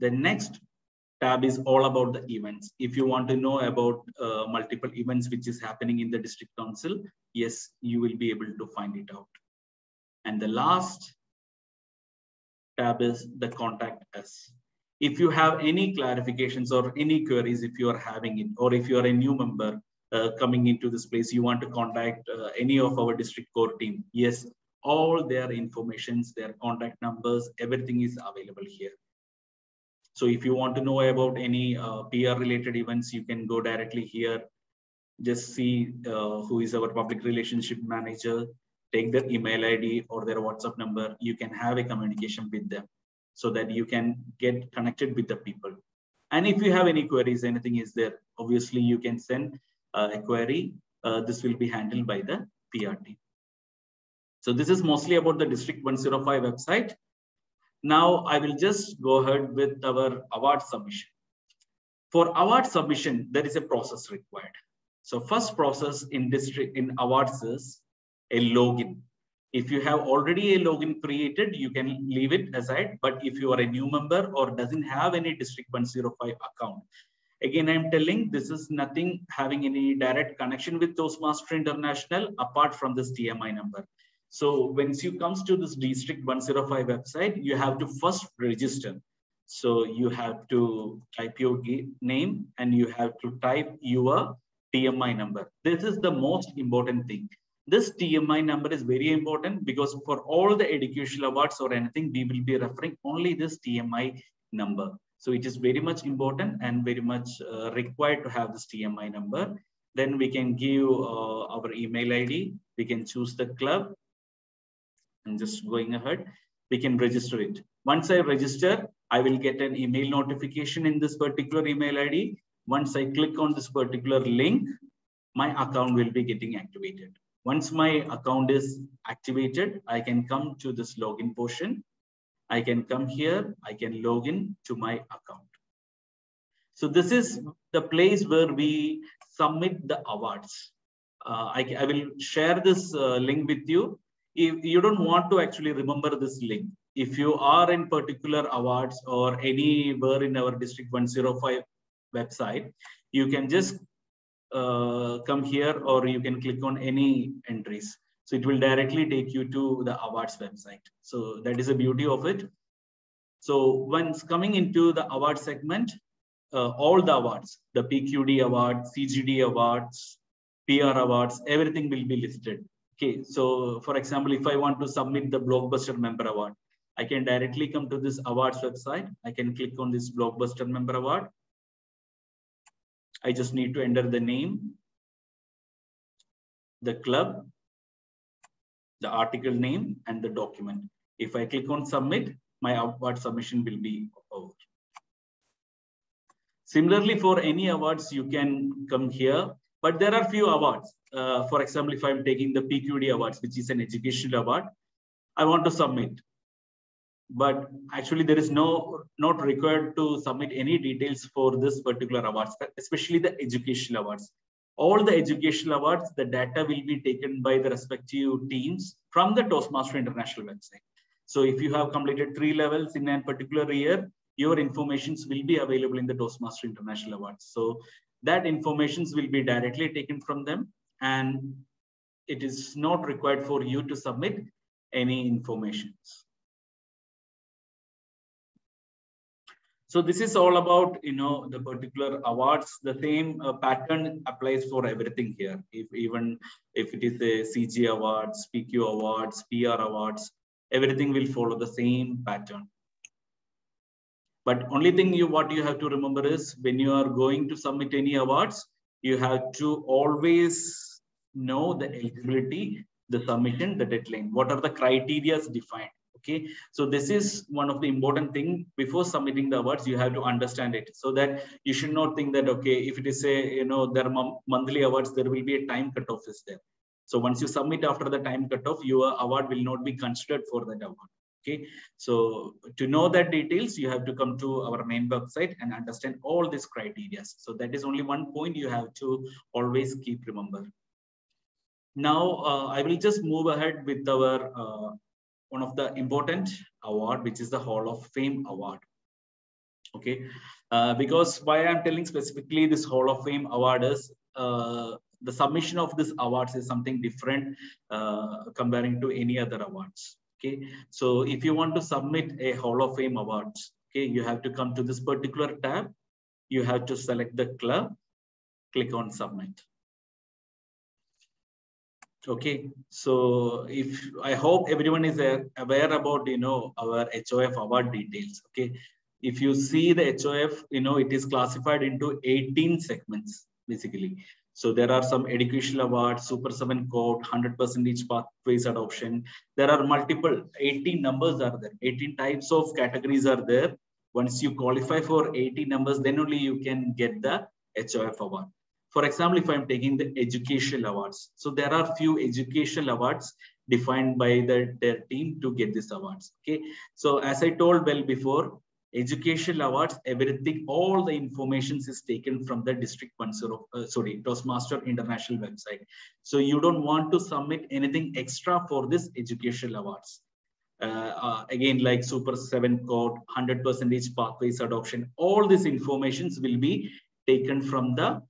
The next tab is all about the events. If you want to know about uh, multiple events which is happening in the district council, yes, you will be able to find it out. And the last tab is the contact us. If you have any clarifications or any queries, if you are having it, or if you are a new member uh, coming into this place, you want to contact uh, any of our district core team, yes, all their informations, their contact numbers, everything is available here. So if you want to know about any uh, PR related events, you can go directly here. Just see uh, who is our public relationship manager, take their email ID or their WhatsApp number. You can have a communication with them so that you can get connected with the people. And if you have any queries, anything is there, obviously you can send uh, a query. Uh, this will be handled by the PR team. So this is mostly about the District 105 website. Now I will just go ahead with our award submission. For award submission, there is a process required. So first process in district in awards is a login. If you have already a login created, you can leave it aside. But if you are a new member or doesn't have any District 105 account, again, I'm telling this is nothing having any direct connection with Toastmaster International apart from this TMI number. So once you comes to this District 105 website, you have to first register. So you have to type your name and you have to type your TMI number. This is the most important thing. This TMI number is very important because for all the educational awards or anything, we will be referring only this TMI number. So it is very much important and very much uh, required to have this TMI number. Then we can give uh, our email ID. We can choose the club and just going ahead, we can register it. Once I register, I will get an email notification in this particular email ID. Once I click on this particular link, my account will be getting activated. Once my account is activated, I can come to this login portion. I can come here, I can log in to my account. So this is the place where we submit the awards. Uh, I, I, will share this uh, link with you if you don't want to actually remember this link, if you are in particular awards or anywhere in our district 105 website, you can just uh, come here or you can click on any entries. So it will directly take you to the awards website. So that is the beauty of it. So once coming into the award segment, uh, all the awards, the PQD award, CGD awards, PR awards, everything will be listed. Okay, so for example, if I want to submit the Blockbuster Member Award, I can directly come to this awards website. I can click on this Blockbuster Member Award. I just need to enter the name, the club, the article name, and the document. If I click on submit, my award submission will be over. Similarly, for any awards, you can come here, but there are few awards. Uh, for example, if I'm taking the PQD awards, which is an educational award, I want to submit. But actually, there is no not required to submit any details for this particular awards, especially the educational awards. All the educational awards, the data will be taken by the respective teams from the Toastmaster International website. So if you have completed three levels in a particular year, your informations will be available in the Toastmaster International Awards. So that informations will be directly taken from them and it is not required for you to submit any informations. So this is all about, you know, the particular awards. The same uh, pattern applies for everything here. If even if it is a CG awards, PQ awards, PR awards, everything will follow the same pattern. But only thing you what you have to remember is when you are going to submit any awards, you have to always know the eligibility, the submission, the deadline. What are the criteria defined? Okay, so this is one of the important thing before submitting the awards. You have to understand it so that you should not think that okay, if it is a you know there are monthly awards, there will be a time cutoff is there. So once you submit after the time cutoff, your award will not be considered for that award. Okay, so to know that details, you have to come to our main website and understand all these criteria. So that is only one point you have to always keep remember. Now, uh, I will just move ahead with our uh, one of the important award, which is the Hall of Fame Award. Okay, uh, because why I'm telling specifically this Hall of Fame Award is uh, the submission of this awards is something different uh, comparing to any other awards. Okay, so if you want to submit a Hall of Fame awards, okay, you have to come to this particular tab. You have to select the club, click on submit. Okay, so if I hope everyone is aware about you know our HOF award details. Okay, if you see the HOF, you know it is classified into 18 segments basically. So there are some educational awards, Super 7 code, 100% each pathways adoption. There are multiple, 18 numbers are there. 18 types of categories are there. Once you qualify for 18 numbers, then only you can get the HOF award. For example, if I'm taking the educational awards. So there are few educational awards defined by the, their team to get these awards. Okay. So as I told well before, educational awards, everything, all the information is taken from the district sponsor of, uh, sorry, Toastmaster International website. So you don't want to submit anything extra for this educational awards. Uh, uh, again, like Super 7 code, 100% each pathways adoption, all these informations will be taken from the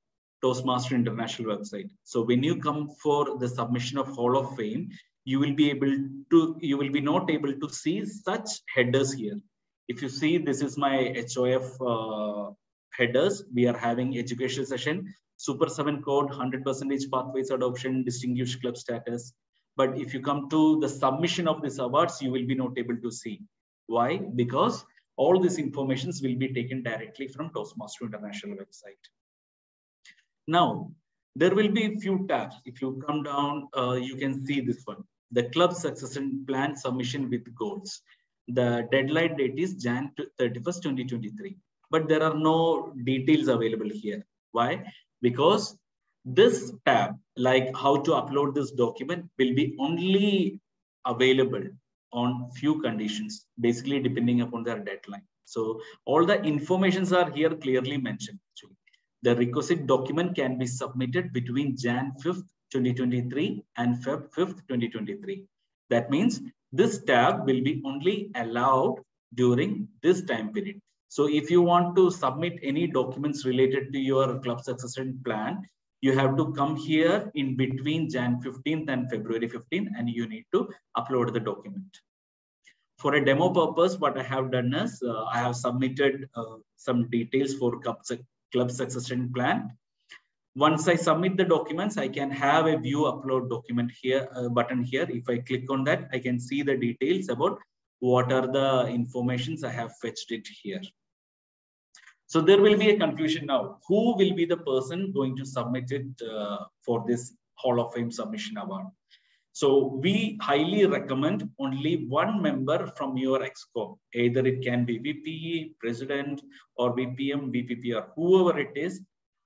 Toastmaster International website. So when you come for the submission of Hall of Fame, you will be able to, you will be not able to see such headers here if you see, this is my HOF uh, headers. We are having education session, Super 7 code, 100% pathways adoption, distinguished club status. But if you come to the submission of these awards, you will be not able to see. Why? Because all these informations will be taken directly from Toastmaster International website. Now, there will be a few tabs. If you come down, uh, you can see this one, the club succession plan submission with goals the deadline date is Jan 31st, 2023. But there are no details available here. Why? Because this tab, like how to upload this document, will be only available on few conditions, basically depending upon their deadline. So all the informations are here clearly mentioned. Actually. The requisite document can be submitted between Jan 5th, 2023 and Feb 5th, 2023. That means this tab will be only allowed during this time period. So if you want to submit any documents related to your club succession plan, you have to come here in between Jan 15th and February 15th, and you need to upload the document. For a demo purpose, what I have done is uh, I have submitted uh, some details for club, club succession plan once I submit the documents, I can have a view upload document here uh, button here. If I click on that, I can see the details about what are the informations I have fetched it here. So there will be a confusion now. Who will be the person going to submit it uh, for this Hall of Fame submission award? So we highly recommend only one member from your EXCO. Either it can be VP, President, or VPM, or whoever it is.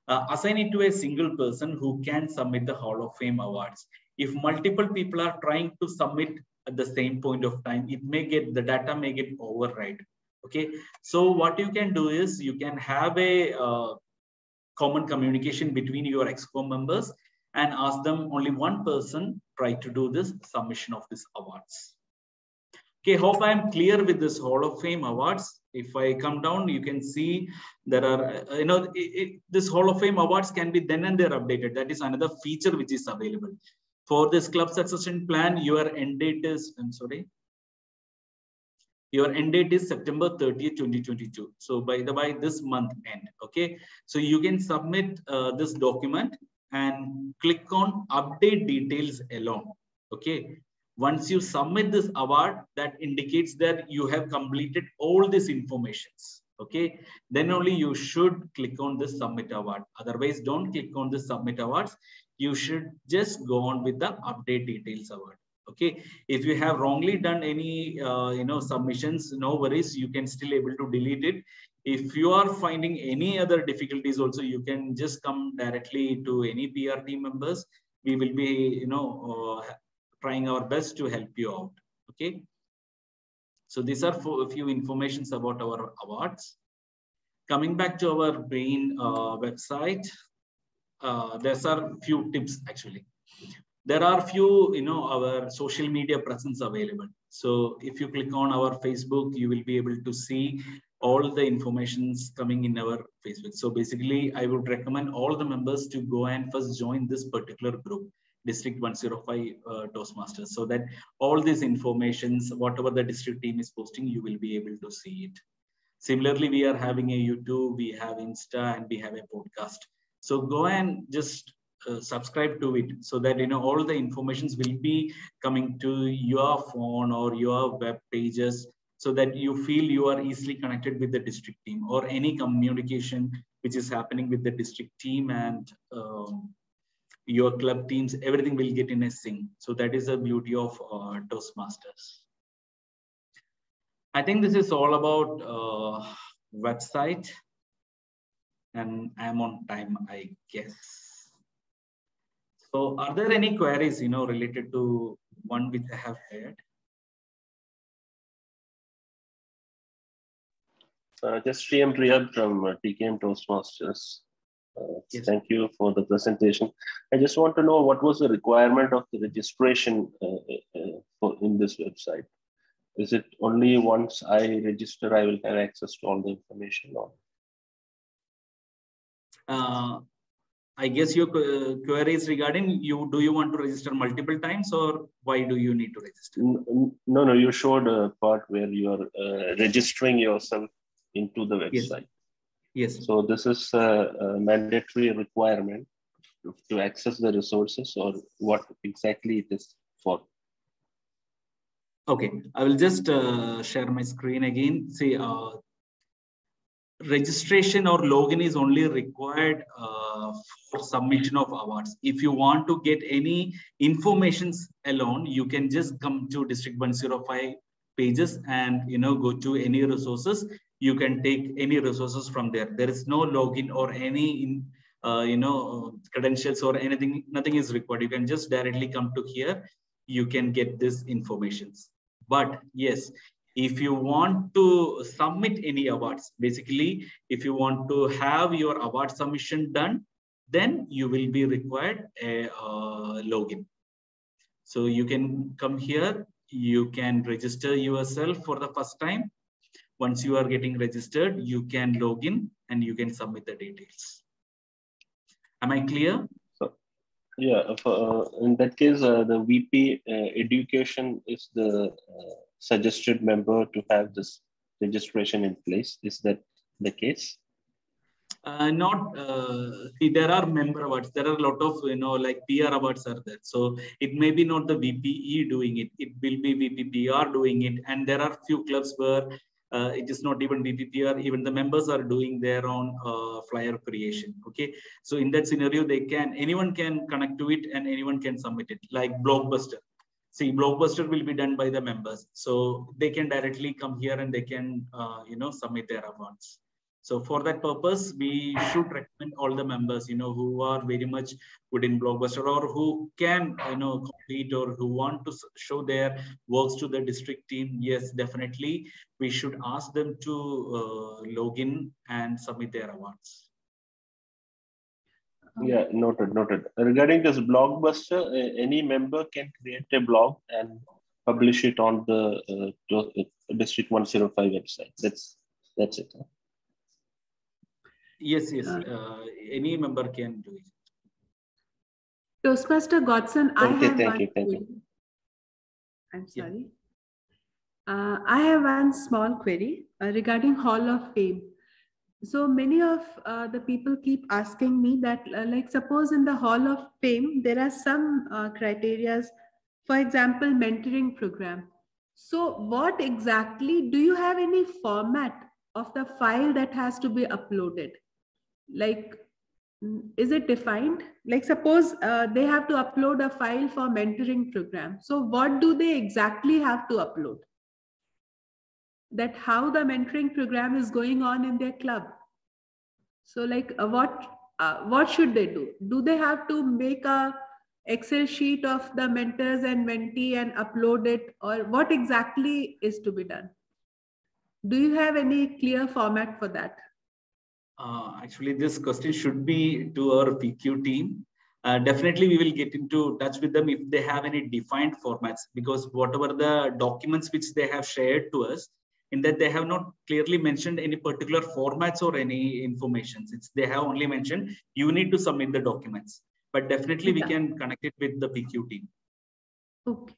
Uh, assign it to a single person who can submit the Hall of Fame awards. If multiple people are trying to submit at the same point of time, it may get the data may get override. Okay, so what you can do is you can have a uh, common communication between your EXCO members and ask them only one person try to do this submission of these awards. Okay, hope I'm clear with this Hall of Fame awards. If I come down, you can see there are, you know, it, it, this Hall of Fame awards can be then and there updated. That is another feature which is available. For this club succession plan, your end date is, I'm sorry, your end date is September 30th, 2022. So by the by this month end, okay? So you can submit uh, this document and click on update details alone, okay? Once you submit this award, that indicates that you have completed all these informations, okay? Then only you should click on this submit award. Otherwise, don't click on the submit awards. You should just go on with the update details award okay if you have wrongly done any uh, you know submissions no worries you can still able to delete it if you are finding any other difficulties also you can just come directly to any pr team members. We will be you know uh, trying our best to help you out okay? So these are a few informations about our awards. Coming back to our brain uh, website uh, are few tips actually. There are few you know our social media presence available. So if you click on our facebook you will be able to see all the informations coming in our facebook. So basically i would recommend all the members to go and first join this particular group district 105 uh, toastmasters so that all these informations whatever the district team is posting you will be able to see it. Similarly we are having a youtube we have insta and we have a podcast. So go and just uh, subscribe to it so that you know all the informations will be coming to your phone or your web pages so that you feel you are easily connected with the district team or any communication which is happening with the district team and um, your club teams everything will get in a sync. So that is the beauty of uh, toastmasters. I think this is all about uh, website. And i'm on time i guess. So are there any queries, you know, related to one which I have heard? Uh, just Shriyam Riyad from uh, TKM Toastmasters. Uh, yes. Thank you for the presentation. I just want to know what was the requirement of the registration uh, uh, for, in this website? Is it only once I register, I will have access to all the information? Or? Uh, I guess your query is regarding you. Do you want to register multiple times, or why do you need to register? No, no. You showed a part where you are uh, registering yourself into the website. Yes. yes. So this is a, a mandatory requirement to access the resources, or what exactly it is for. Okay, I will just uh, share my screen again. See, uh, registration or login is only required uh, for submission of awards. If you want to get any informations alone, you can just come to District 105 pages and you know go to any resources. You can take any resources from there. There is no login or any uh, you know credentials or anything. Nothing is required. You can just directly come to here. You can get this informations. But yes, if you want to submit any awards, basically, if you want to have your award submission done, then you will be required a uh, login. So you can come here, you can register yourself for the first time. Once you are getting registered, you can log in and you can submit the details. Am I clear? So, yeah, for, uh, in that case, uh, the VP uh, education is the uh, suggested member to have this registration in place. Is that the case? Uh, not uh, see there are member awards there are a lot of you know like pr awards are there so it may be not the vpe doing it it will be vppr doing it and there are few clubs where uh, it is not even VPPR, even the members are doing their own uh, flyer creation. Okay. So in that scenario, they can, anyone can connect to it and anyone can submit it like Blockbuster. See, Blockbuster will be done by the members. So they can directly come here and they can, uh, you know, submit their awards. So for that purpose, we should recommend all the members, you know, who are very much good in Blockbuster or who can, you know, complete or who want to show their works to the district team. Yes, definitely, we should ask them to uh, log in and submit their awards. Yeah, noted, noted. Regarding this Blockbuster, any member can create a blog and publish it on the uh, District 105 website. That's that's it. Huh? Yes, yes. Uh, any member can do it. Toastmaster Godson, I Okay, have thank one you, thank you. I'm Yeah. sorry. Uh, I have one small query uh, regarding Hall of Fame. So many of uh, the people keep asking me that, uh, like, suppose in the Hall of Fame, there are some uh, criterias, for example, mentoring program. So what exactly, do you have any format of the file that has to be uploaded? Like, is it defined? Like suppose uh, they have to upload a file for mentoring program. So what do they exactly have to upload? That how the mentoring program is going on in their club. So like uh, what uh, what should they do? Do they have to make a Excel sheet of the mentors and mentee and upload it or what exactly is to be done? Do you have any clear format for that? Uh, actually, this question should be to our PQ team. Uh, definitely, we will get into touch with them if they have any defined formats because whatever the documents which they have shared to us, in that they have not clearly mentioned any particular formats or any informations. It's they have only mentioned you need to submit the documents. But definitely, we can connect it with the PQ team. Okay.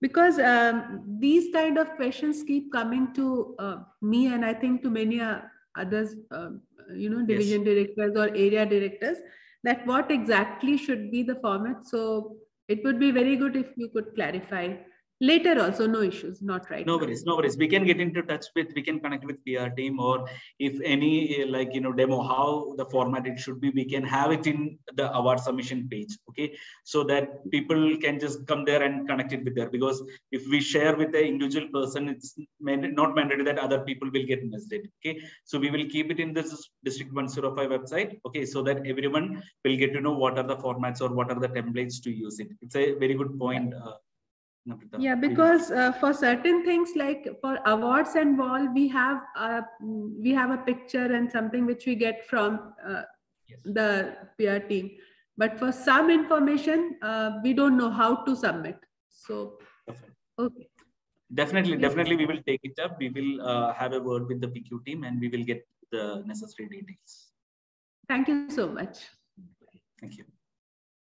Because um, these kind of questions keep coming to uh, me and I think to many uh, others, uh, you know, division directors or area directors, that what exactly should be the format. So it would be very good if you could clarify later also, no issues, not right No now. worries, no worries. We can get into touch with, we can connect with PR team or if any uh, like, you know, demo, how the format it should be, we can have it in the award submission page. Okay. So that people can just come there and connect it with there because if we share with the individual person, it's not mandated that other people will get missed. Okay. So we will keep it in this district 105 website. Okay. So that everyone will get to know what are the formats or what are the templates to use it. It's a very good point. Uh. Yeah, because uh, for certain things like for awards and wall, we have uh, mm, we have a picture and something which we get from uh, Yes. the peer team. But for some information, uh, we don't know how to submit. So, Perfect. okay. Definitely, Yes. definitely, we will take it up. We will uh, have a word with the PQ team and we will get the necessary details. Thank you so much. Thank you.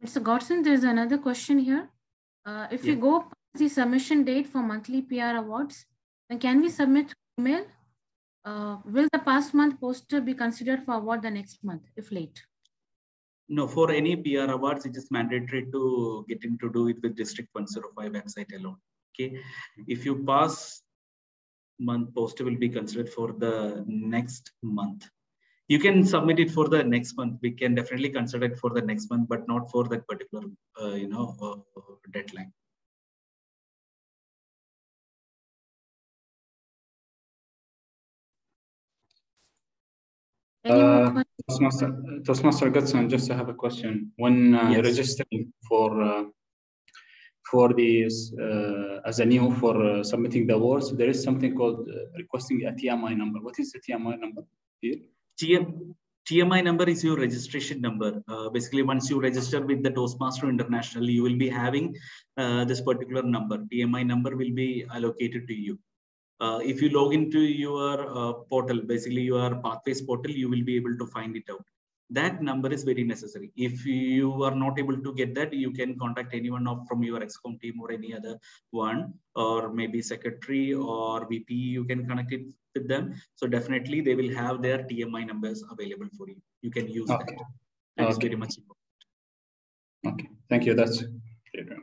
Mr. Godson, there's another question here. Uh, if we Yeah. go past the submission date for monthly PR awards, then can we submit email? Uh, will the past month poster be considered for award the next month if late? No, for any PR awards, it is mandatory to get into do it with District 105 website alone. Okay. If you pass month poster will be considered for the next month. You can submit it for the next month. We can definitely consider it for the next month, but not for that particular, uh, you know, uh, deadline. Any more Uh, questions? Toastmaster, Toastmaster Godson, just I have a question. When uh, Yes. registering for uh, for these uh, as a new for uh, submitting the awards, there is something called uh, requesting a TMI number. What is the TMI number here? TM, TMI number is your registration number. Uh, basically, once you register with the Toastmaster International, you will be having uh, this particular number. TMI number will be allocated to you. Uh, if you log into your uh, portal, basically your Pathways portal, you will be able to find it out. That number is very necessary. If you are not able to get that, you can contact anyone of from your ExCom team or any other one, or maybe secretary or VP. You can connect it with them. So definitely they will have their TMI numbers available for you. You can use Okay. that. That is Okay. very much important. Okay, thank you. That's clear.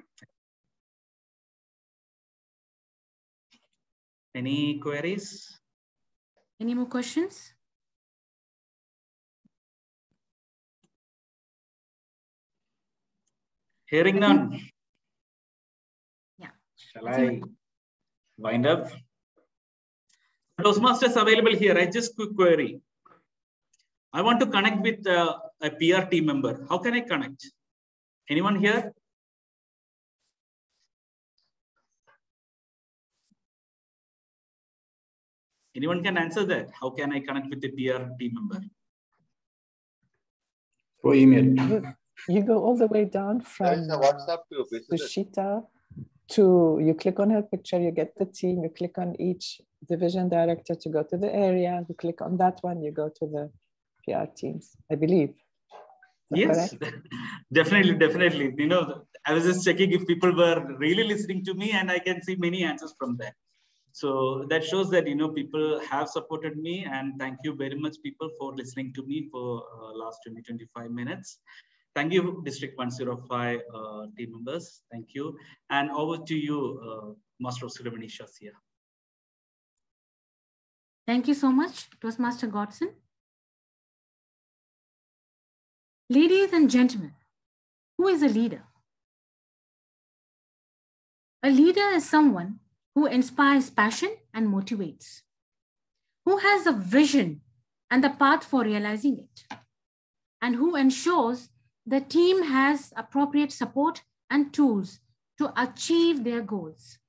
Any queries? Any more questions? Hearing none. Yeah. Shall I wind up? Toastmasters available here. I just quick query. I want to connect with uh, a PR team member. How can I connect? Anyone here? Anyone can answer that? How can I connect with the PR team member? Through email. You, you go all the way down from WhatsApp group, Shuchita to, you click on her picture, you get the team, you click on each division director to go to the area, you click on that one, you go to the PR teams, I believe. Yes, definitely, definitely. You know, I was just checking if people were really listening to me, and I can see many answers from there. So that shows that you know people have supported me, and thank you very much, people, for listening to me for uh, last 20 25 minutes. Thank you, District 105 uh, team members. Thank you, and over to you, uh, Master of Ceremony Shazia. Thank you so much, Toastmaster Godson. Ladies and gentlemen, who is a leader? A leader is someone who inspires passion and motivates, who has a vision and the path for realizing it, and who ensures the team has appropriate support and tools to achieve their goals.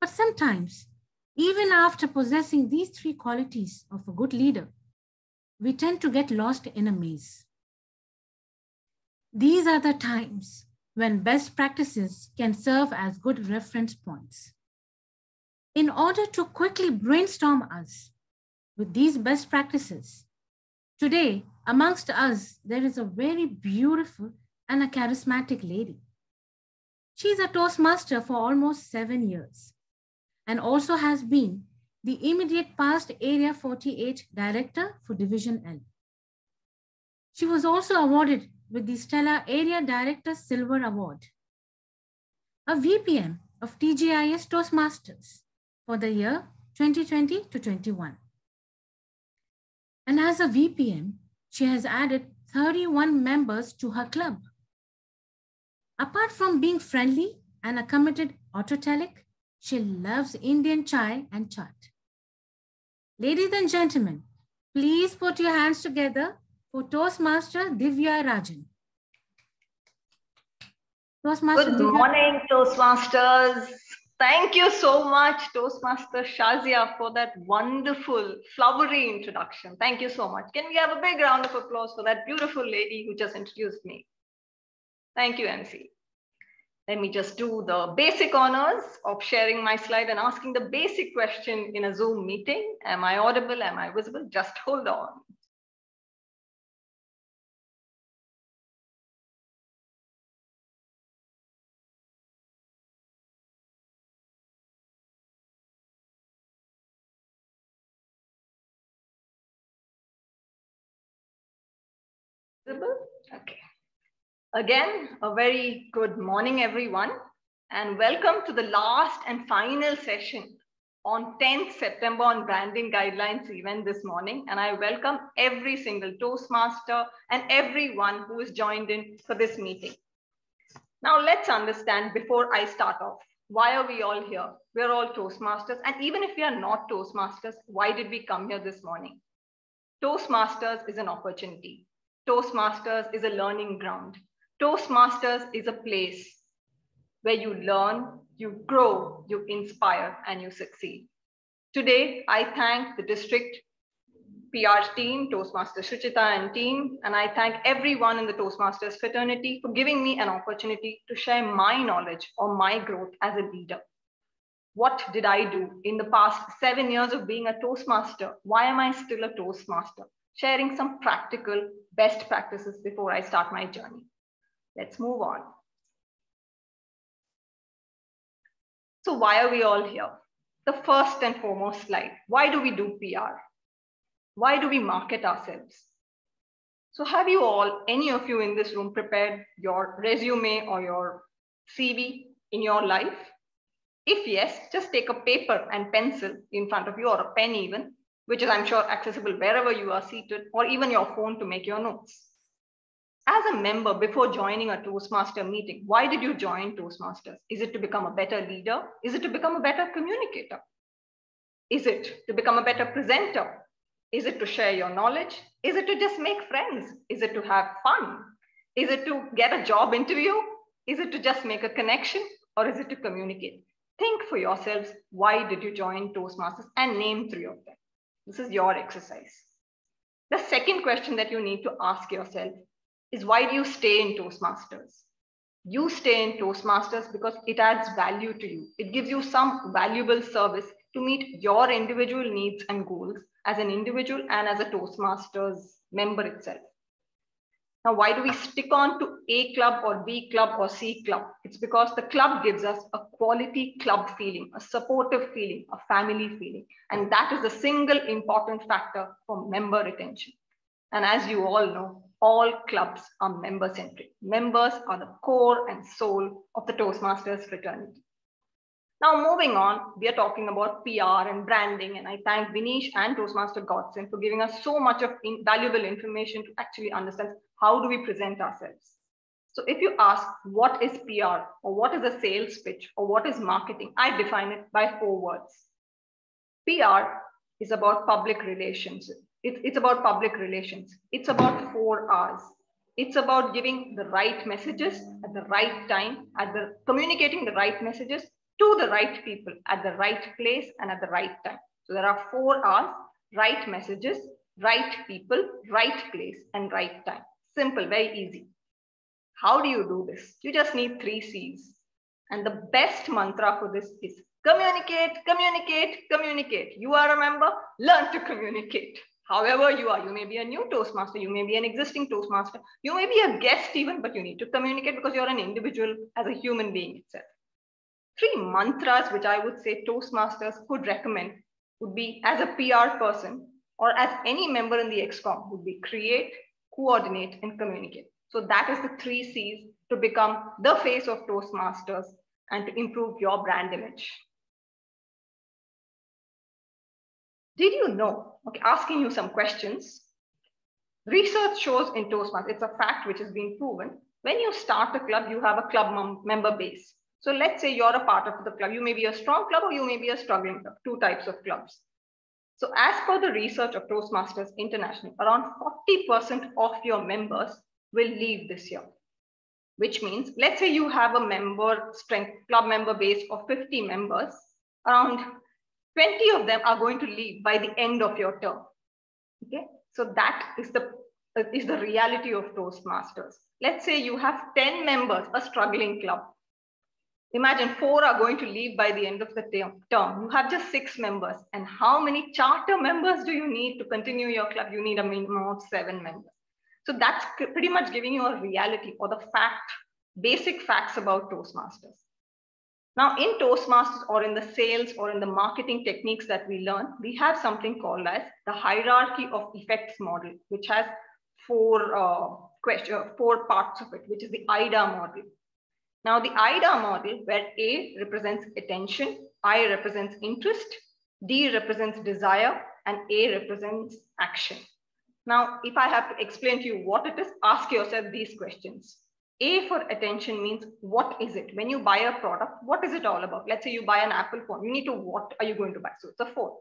But sometimes, even after possessing these three qualities of a good leader, we tend to get lost in a maze. These are the times when best practices can serve as good reference points. In order to quickly brainstorm us with these best practices, today amongst us, there is a very beautiful and a charismatic lady. She's a Toastmaster for almost seven years and also has been the immediate past Area 48 Director for Division L. She was also awarded with the Stella Area Director Silver Award, a VPM of TGIS Toastmasters for the year 2020 to 21. And as a VPM, she has added 31 members to her club. Apart from being friendly and a committed autotelic, she loves Indian chai and chat. Ladies and gentlemen, please put your hands together for Toastmaster Divya Rajan. Toastmaster Good Divya. morning, Toastmasters. Thank you so much, Toastmaster Shazia, for that wonderful, flowery introduction. Thank you so much. Can we have a big round of applause for that beautiful lady who just introduced me? Thank you, MC. Let me just do the basic honors of sharing my slide and asking the basic question in a Zoom meeting. Am I audible? Am I visible? Just hold on. Okay. Again, a very good morning, everyone, and welcome to the last and final session on 10th September on branding guidelines event this morning. And I welcome every single Toastmaster and everyone who is joined in for this meeting. Now let's understand before I start off, why are we all here? We're all Toastmasters. And even if we are not Toastmasters, why did we come here this morning? Toastmasters is an opportunity. Toastmasters is a learning ground. Toastmasters is a place where you learn, you grow, you inspire, and you succeed. Today, I thank the district PR team, Toastmasters Shuchita and team, and I thank everyone in the Toastmasters fraternity for giving me an opportunity to share my knowledge or my growth as a leader. What did I do in the past seven years of being a Toastmaster? Why am I still a Toastmaster? Sharing some practical best practices before I start my journey. Let's move on. So why are we all here? The first and foremost slide. Why do we do PR? Why do we market ourselves? So have you all, any of you in this room prepared your resume or your CV in your life? If yes, just take a paper and pencil in front of you or a pen even which is, I'm sure, accessible wherever you are seated, or even your phone to make your notes. As a member, before joining a Toastmaster meeting, why did you join Toastmasters? Is it to become a better leader? Is it to become a better communicator? Is it to become a better presenter? Is it to share your knowledge? Is it to just make friends? Is it to have fun? Is it to get a job interview? Is it to just make a connection? Or is it to communicate? Think for yourselves, why did you join Toastmasters and name three of them? This is your exercise. The second question that you need to ask yourself is why do you stay in Toastmasters? You stay in Toastmasters because it adds value to you. It gives you some valuable service to meet your individual needs and goals as an individual and as a Toastmasters member itself. Now, why do we stick on to A club or B club or C club? It's because the club gives us a quality club feeling, a supportive feeling, a family feeling. And that is the single important factor for member retention. And as you all know, all clubs are member centric. Members are the core and soul of the Toastmasters fraternity. Now, moving on, we are talking about PR and branding, and I thank Vinish and Toastmaster Godson for giving us so much of in valuable information to actually understand how do we present ourselves. So if you ask what is PR or what is a sales pitch or what is marketing, I define it by four words. PR is about public relations. It, it's about public relations. It's about four R's. It's about giving the right messages at the right time, at the communicating the right messages to the right people at the right place and at the right time. So there are four R's, right messages, right people, right place, and right time. Simple, very easy. How do you do this? You just need three C's. And the best mantra for this is communicate, communicate, communicate. You are a member, learn to communicate. However you are, you may be a new Toastmaster, you may be an existing Toastmaster, you may be a guest even, but you need to communicate because you're an individual as a human being itself three mantras which I would say Toastmasters could recommend would be as a PR person or as any member in the ExCom would be create, coordinate, and communicate. So that is the three C's to become the face of Toastmasters and to improve your brand image. Did you know, okay, asking you some questions, research shows in Toastmasters, it's a fact which has been proven, when you start a club, you have a club member base. So let's say you're a part of the club. You may be a strong club or you may be a struggling club, two types of clubs. So as per the research of Toastmasters International, around 40% of your members will leave this year, which means let's say you have a member strength club member base of 50 members, around 20 of them are going to leave by the end of your term. Okay, so that is the is the reality of Toastmasters. Let's say you have 10 members, a struggling club. Imagine four are going to leave by the end of the term. You have just six members. And how many charter members do you need to continue your club? You need a minimum of seven members. So that's pretty much giving you a reality or the fact, basic facts about Toastmasters. Now in Toastmasters or in the sales or in the marketing techniques that we learn, we have something called as the hierarchy of effects model, which has four, uh, question, four parts of it, which is the IDA model. Now the IDA model where A represents attention, I represents interest, D represents desire, and A represents action. Now, if I have to explain to you what it is, ask yourself these questions. A for attention means what is it? When you buy a product, what is it all about? Let's say you buy an Apple phone. You need to, what are you going to buy? So it's a phone.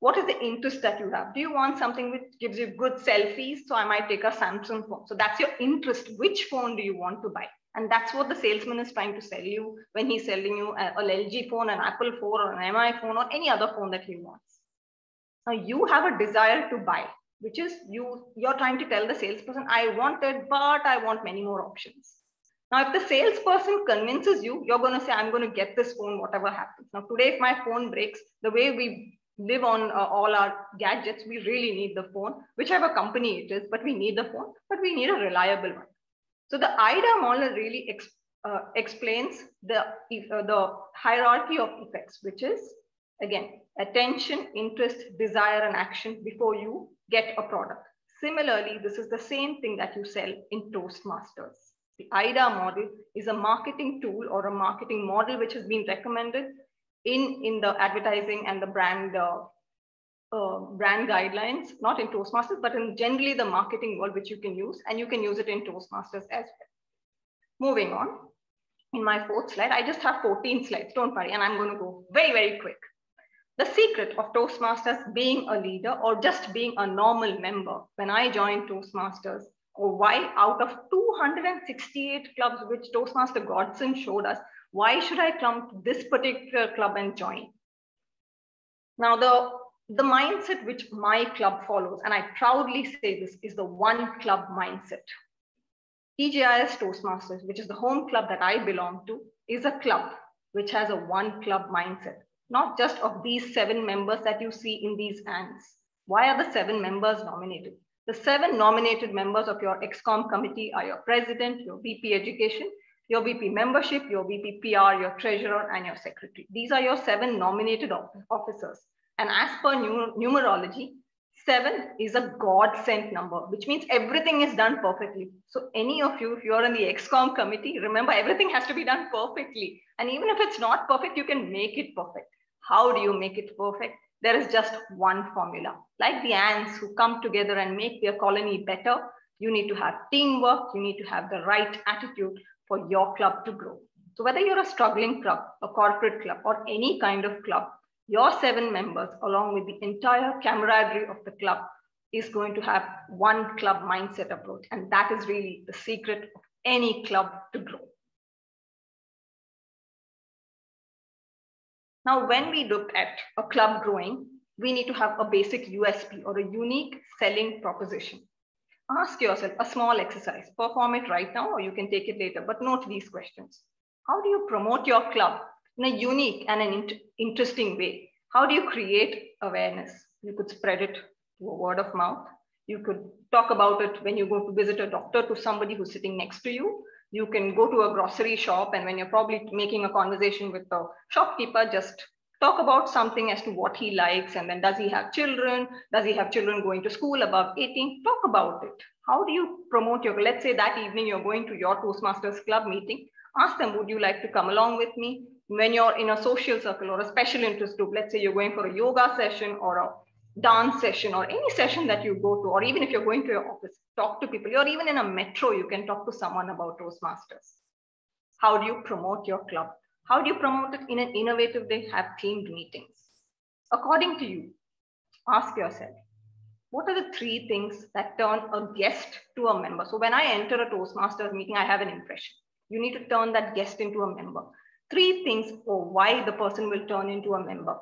What is the interest that you have? Do you want something which gives you good selfies? So I might take a Samsung phone. So that's your interest. Which phone do you want to buy? And that's what the salesman is trying to sell you when he's selling you a, a LG phone, an Apple phone, or an MI phone, or any other phone that he wants. Now you have a desire to buy, which is you, you're trying to tell the salesperson, I want it, but I want many more options. Now, if the salesperson convinces you, you're going to say, I'm going to get this phone, whatever happens. Now, today, if my phone breaks, the way we live on uh, all our gadgets, we really need the phone, whichever company it is, but we need the phone, but we need a reliable one. So the IDA model really ex, uh, explains the, uh, the hierarchy of effects, which is, again, attention, interest, desire, and action before you get a product. Similarly, this is the same thing that you sell in Toastmasters. The IDA model is a marketing tool or a marketing model which has been recommended in, in the advertising and the brand uh, uh, brand guidelines, not in Toastmasters, but in generally the marketing world, which you can use, and you can use it in Toastmasters as well. Moving on, in my fourth slide, I just have 14 slides, don't worry, and I'm going to go very, very quick. The secret of Toastmasters being a leader or just being a normal member when I joined Toastmasters, or why out of 268 clubs which Toastmaster Godson showed us, why should I come to this particular club and join? Now, the, the mindset which my club follows, and I proudly say this, is the one club mindset. TGIS Toastmasters, which is the home club that I belong to, is a club which has a one club mindset, not just of these seven members that you see in these hands. Why are the seven members nominated? The seven nominated members of your ExCom committee are your president, your VP education, your VP membership, your VP PR, your treasurer, and your secretary. These are your seven nominated officers. And as per numerology, seven is a God sent number, which means everything is done perfectly. So any of you, if you're in the ExCom committee, remember everything has to be done perfectly. And even if it's not perfect, you can make it perfect. How do you make it perfect? There is just one formula. Like the ants who come together and make their colony better, you need to have teamwork, you need to have the right attitude for your club to grow. So whether you're a struggling club, a corporate club, or any kind of club, your seven members, along with the entire camaraderie of the club, is going to have one club mindset approach. And that is really the secret of any club to grow. Now, when we look at a club growing, we need to have a basic USP or a unique selling proposition ask yourself a small exercise. Perform it right now, or you can take it later, but note these questions. How do you promote your club in a unique and an int interesting way? How do you create awareness? You could spread it a word of mouth. You could talk about it when you go to visit a doctor to somebody who's sitting next to you. You can go to a grocery shop, and when you're probably making a conversation with the shopkeeper, just talk about something as to what he likes and then does he have children does he have children going to school above 18 talk about it how do you promote your let's say that evening you're going to your toastmasters club meeting ask them would you like to come along with me when you're in a social circle or a special interest group let's say you're going for a yoga session or a dance session or any session that you go to or even if you're going to your office talk to people you're even in a metro you can talk to someone about toastmasters how do you promote your club how do you promote it in an innovative way? Have themed meetings. According to you, ask yourself, what are the three things that turn a guest to a member? So when I enter a Toastmasters meeting, I have an impression. You need to turn that guest into a member. Three things for why the person will turn into a member.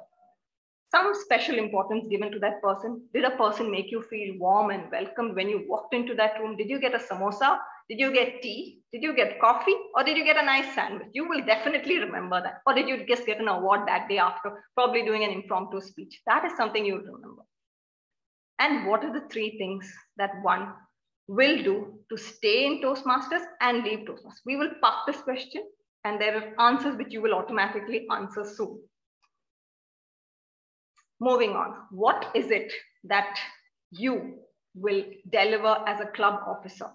Some special importance given to that person. Did a person make you feel warm and welcomed when you walked into that room? Did you get a samosa? Did you get tea? Did you get coffee? Or did you get a nice sandwich? You will definitely remember that. Or did you just get an award that day after probably doing an impromptu speech? That is something you'll remember. And what are the three things that one will do to stay in Toastmasters and leave Toastmasters? We will park this question and there are answers which you will automatically answer soon. Moving on, what is it that you will deliver as a club officer?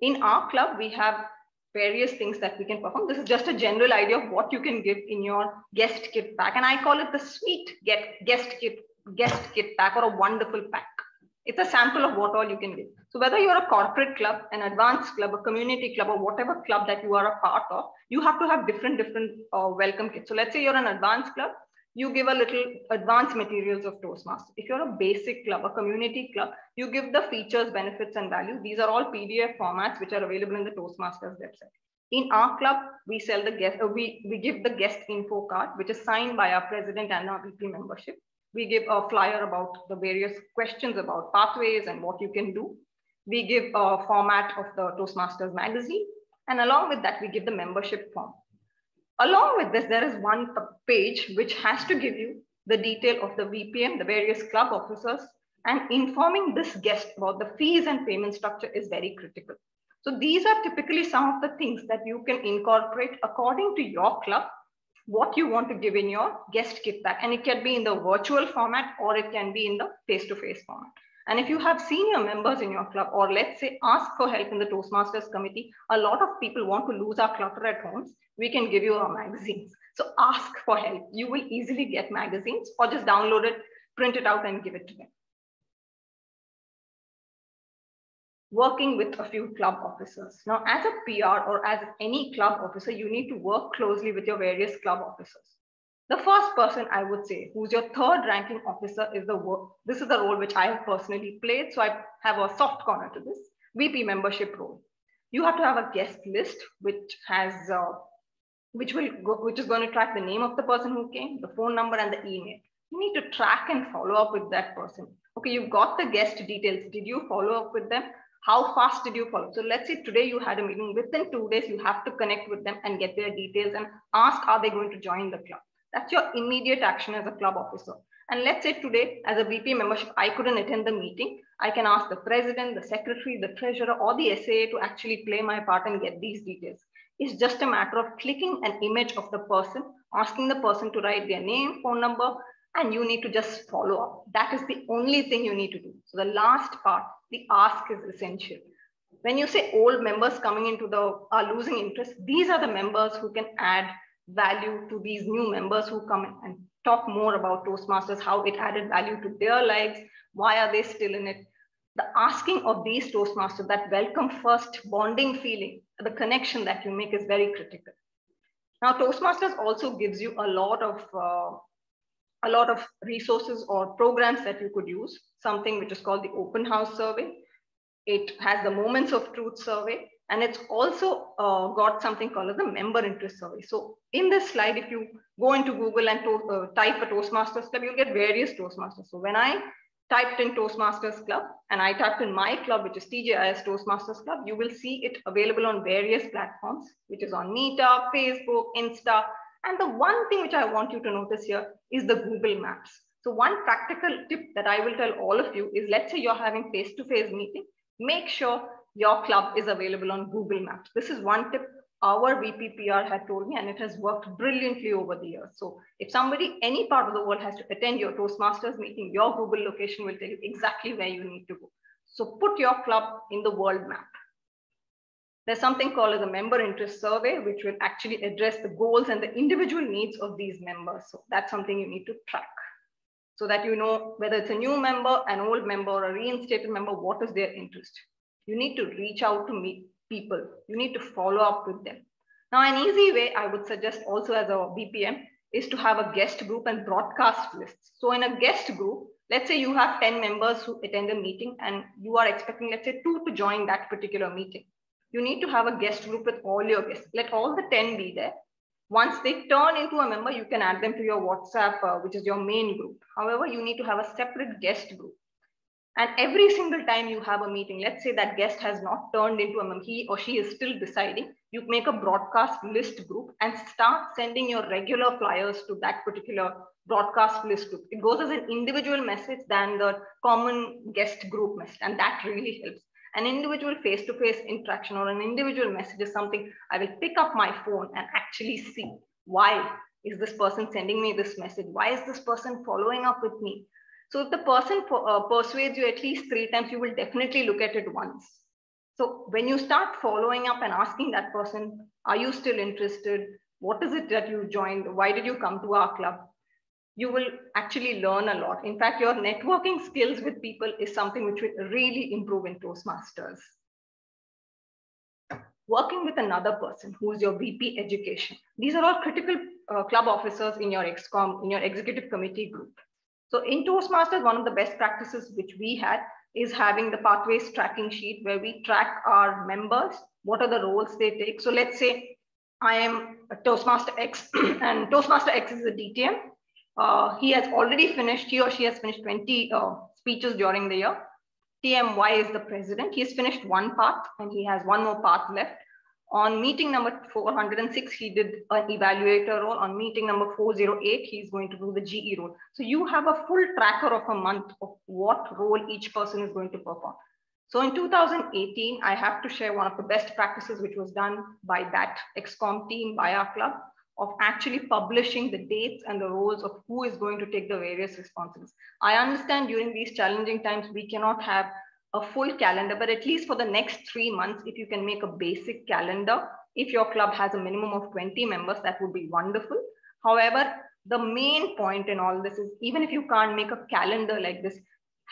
In our club, we have various things that we can perform. This is just a general idea of what you can give in your guest kit pack. And I call it the sweet get guest kit, guest kit pack or a wonderful pack. It's a sample of what all you can give. So whether you're a corporate club, an advanced club, a community club, or whatever club that you are a part of, you have to have different, different uh, welcome kits. So let's say you're an advanced club, you give a little advanced materials of Toastmasters. If you're a basic club, a community club, you give the features, benefits, and value. These are all PDF formats which are available in the Toastmasters website. In our club, we sell the guest, uh, we, we give the guest info card, which is signed by our president and our VP membership. We give a flyer about the various questions about pathways and what you can do. We give a format of the Toastmasters magazine. And along with that, we give the membership form. Along with this, there is one page which has to give you the detail of the VPM, the various club officers, and informing this guest about the fees and payment structure is very critical. So these are typically some of the things that you can incorporate according to your club, what you want to give in your guest kit back. And it can be in the virtual format or it can be in the face-to-face -face format. And if you have senior members in your club, or let's say ask for help in the Toastmasters committee, a lot of people want to lose our clutter at homes. We can give you our magazines. So ask for help. You will easily get magazines or just download it print it out and give it to them. Working with a few club officers. Now, as a PR or as any club officer, you need to work closely with your various club officers. The first person I would say, who's your third ranking officer, is the work. This is the role which I have personally played. So I have a soft corner to this VP membership role. You have to have a guest list which has uh, which will go, which is going to track the name of the person who came, the phone number, and the email. You need to track and follow up with that person. Okay, you've got the guest details. Did you follow up with them? How fast did you follow? So let's say today you had a meeting. Within two days, you have to connect with them and get their details and ask, are they going to join the club? That's your immediate action as a club officer. And let's say today, as a VP membership, I couldn't attend the meeting. I can ask the president, the secretary, the treasurer, or the SAA to actually play my part and get these details. It's just a matter of clicking an image of the person, asking the person to write their name, phone number, and you need to just follow up. That is the only thing you need to do. So the last part, the ask is essential. When you say old members coming into the are losing interest, these are the members who can add value to these new members who come and talk more about Toastmasters, how it added value to their lives, why are they still in it. The asking of these Toastmasters, that welcome first bonding feeling, the connection that you make is very critical. Now, Toastmasters also gives you a lot of uh, a lot of resources or programs that you could use, something which is called the open house survey. It has the moments of truth survey, and it's also uh, got something called the member interest survey. So in this slide, if you go into Google and uh, type a Toastmasters club, you'll get various Toastmasters. So when I typed in Toastmasters club and I typed in my club, which is TGIS Toastmasters club, you will see it available on various platforms, which is on Meetup, Facebook, Insta. And the one thing which I want you to notice here is the Google Maps. So one practical tip that I will tell all of you is let's say you're having face-to-face -face meeting, make sure your club is available on Google Maps. This is one tip our VPPR had told me, and it has worked brilliantly over the years. So if somebody, any part of the world has to attend your Toastmasters meeting, your Google location will tell you exactly where you need to go. So put your club in the world map. There's something called as a member interest survey, which will actually address the goals and the individual needs of these members. So that's something you need to track so that you know whether it's a new member, an old member, or a reinstated member, what is their interest you need to reach out to meet people. You need to follow up with them. Now, an easy way I would suggest also as a VPM is to have a guest group and broadcast lists. So in a guest group, let's say you have 10 members who attend a meeting and you are expecting, let's say two to join that particular meeting. You need to have a guest group with all your guests. Let all the 10 be there. Once they turn into a member, you can add them to your WhatsApp, uh, which is your main group. However, you need to have a separate guest group. And every single time you have a meeting, let's say that guest has not turned into a member, he or she is still deciding, you make a broadcast list group and start sending your regular flyers to that particular broadcast list group. It goes as an individual message than the common guest group message. And that really helps. An individual face-to-face -face interaction or an individual message is something I will pick up my phone and actually see why is this person sending me this message? Why is this person following up with me? So if the person uh, persuades you at least three times, you will definitely look at it once. So when you start following up and asking that person, are you still interested? What is it that you joined? Why did you come to our club? You will actually learn a lot. In fact, your networking skills with people is something which will really improve in Toastmasters. Working with another person who is your VP education. These are all critical uh, club officers in your ExCom, in your executive committee group. So in Toastmasters, one of the best practices which we had is having the pathways tracking sheet where we track our members, what are the roles they take. So let's say I am a Toastmaster X and Toastmaster X is a DTM. Uh, he has already finished, he or she has finished 20 uh, speeches during the year. TMY is the president. He has finished one part and he has one more part left. On meeting number 406, he did an evaluator role. On meeting number 408, he's going to do the GE role. So you have a full tracker of a month of what role each person is going to perform. So in 2018, I have to share one of the best practices, which was done by that ExCom team, by our club, of actually publishing the dates and the roles of who is going to take the various responsibilities. I understand during these challenging times, we cannot have a full calendar, but at least for the next three months, if you can make a basic calendar, if your club has a minimum of 20 members, that would be wonderful. However, the main point in all this is even if you can't make a calendar like this,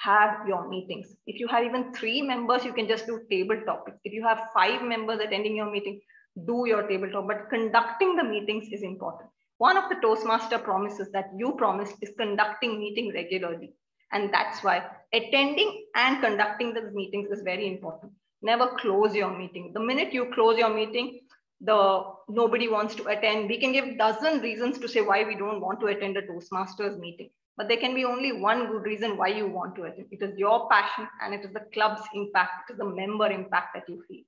have your meetings. If you have even three members, you can just do table topics. If you have five members attending your meeting, do your table talk, but conducting the meetings is important. One of the Toastmaster promises that you promised is conducting meeting regularly. And that's why attending and conducting these meetings is very important. Never close your meeting. The minute you close your meeting, the nobody wants to attend. We can give dozen reasons to say why we don't want to attend a Toastmasters meeting. But there can be only one good reason why you want to attend. It is your passion and it is the club's impact, it is the member impact that you feel.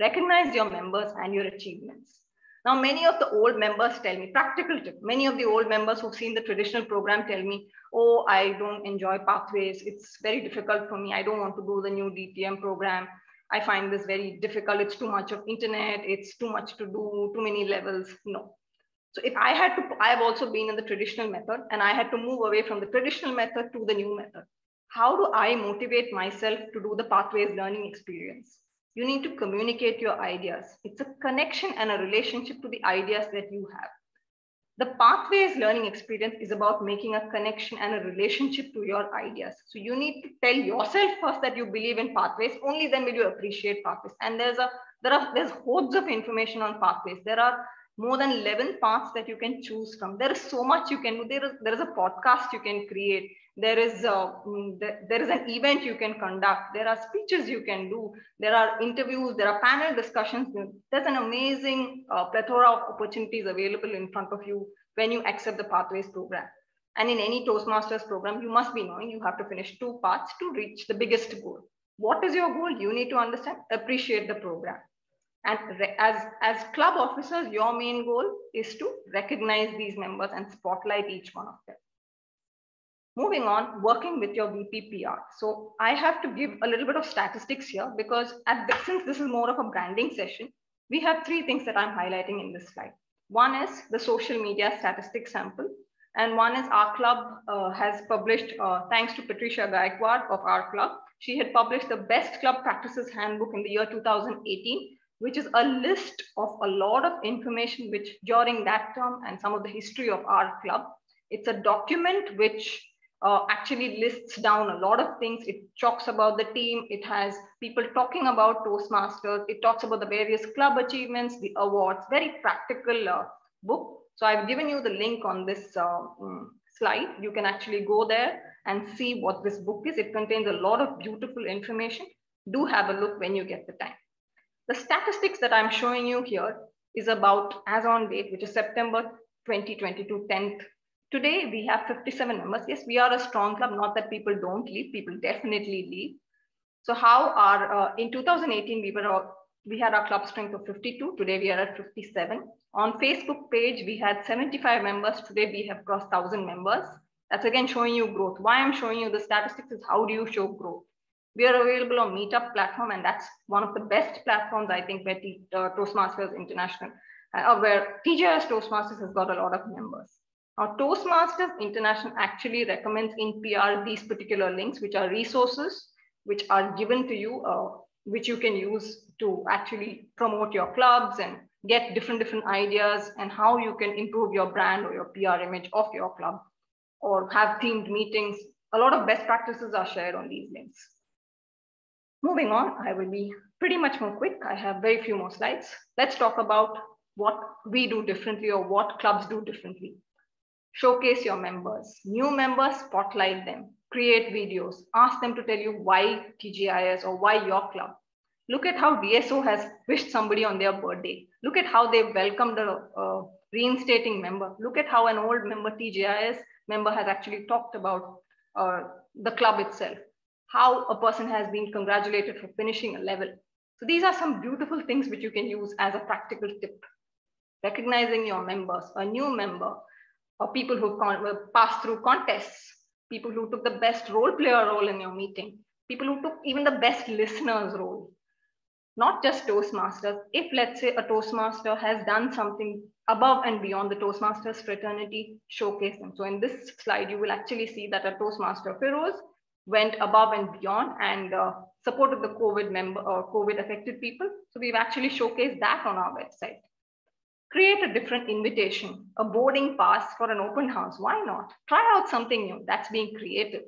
Recognize your members and your achievements. Now, many of the old members tell me, practical tip, many of the old members who've seen the traditional program tell me, oh, I don't enjoy pathways. It's very difficult for me. I don't want to do the new DTM program. I find this very difficult. It's too much of internet. It's too much to do, too many levels. No. So if I had to, I have also been in the traditional method and I had to move away from the traditional method to the new method. How do I motivate myself to do the pathways learning experience? You need to communicate your ideas. It's a connection and a relationship to the ideas that you have. The pathways learning experience is about making a connection and a relationship to your ideas. So you need to tell yourself first that you believe in pathways. Only then will you appreciate pathways. And there's a there are there's hordes of information on pathways. There are more than 11 paths that you can choose from. There is so much you can do. There is, there is a podcast you can create. There is, a, mm, there is an event you can conduct. There are speeches you can do. There are interviews. There are panel discussions. There's an amazing uh, plethora of opportunities available in front of you when you accept the Pathways program. And in any Toastmasters program, you must be knowing you have to finish two paths to reach the biggest goal. What is your goal? You need to understand, appreciate the program. And as, as club officers, your main goal is to recognize these members and spotlight each one of them. Moving on, working with your VPPR. So I have to give a little bit of statistics here because the, since this is more of a branding session, we have three things that I'm highlighting in this slide. One is the social media statistics sample. And one is our club uh, has published, uh, thanks to Patricia Gaikwad of our club, she had published the best club practices handbook in the year 2018 which is a list of a lot of information which during that term and some of the history of our club. It's a document which uh, actually lists down a lot of things. It talks about the team. It has people talking about Toastmasters. It talks about the various club achievements, the awards, very practical uh, book. So I've given you the link on this uh, um, slide. You can actually go there and see what this book is. It contains a lot of beautiful information. Do have a look when you get the time. The statistics that I'm showing you here is about as on date, which is September 2022, 10th. Today, we have 57 members. Yes, we are a strong club, not that people don't leave, people definitely leave. So how are, uh, in 2018, we were, all, we had our club strength of 52. Today, we are at 57. On Facebook page, we had 75 members. Today, we have crossed 1,000 members. That's again showing you growth. Why I'm showing you the statistics is how do you show growth? We are available on Meetup platform, and that's one of the best platforms, I think, where uh, Toastmasters International, uh, where TGIS Toastmasters has got a lot of members. Now, Toastmasters International actually recommends in PR these particular links, which are resources which are given to you, uh, which you can use to actually promote your clubs and get different different ideas and how you can improve your brand or your PR image of your club or have themed meetings. A lot of best practices are shared on these links. Moving on, I will be pretty much more quick. I have very few more slides. Let's talk about what we do differently or what clubs do differently. Showcase your members. New members, spotlight them. Create videos. Ask them to tell you why TGIS or why your club. Look at how DSO has wished somebody on their birthday. Look at how they welcomed a, a reinstating member. Look at how an old member, TGIS member, has actually talked about uh, the club itself how a person has been congratulated for finishing a level. So these are some beautiful things which you can use as a practical tip. Recognizing your members, a new member, or people who uh, passed through contests, people who took the best role player role in your meeting, people who took even the best listeners role. Not just Toastmasters. If let's say a Toastmaster has done something above and beyond the Toastmasters fraternity, showcase them. So in this slide, you will actually see that a Toastmaster Firoz went above and beyond and uh, supported the COVID member or uh, COVID affected people. So we've actually showcased that on our website. Create a different invitation, a boarding pass for an open house. Why not? Try out something new. That's being creative.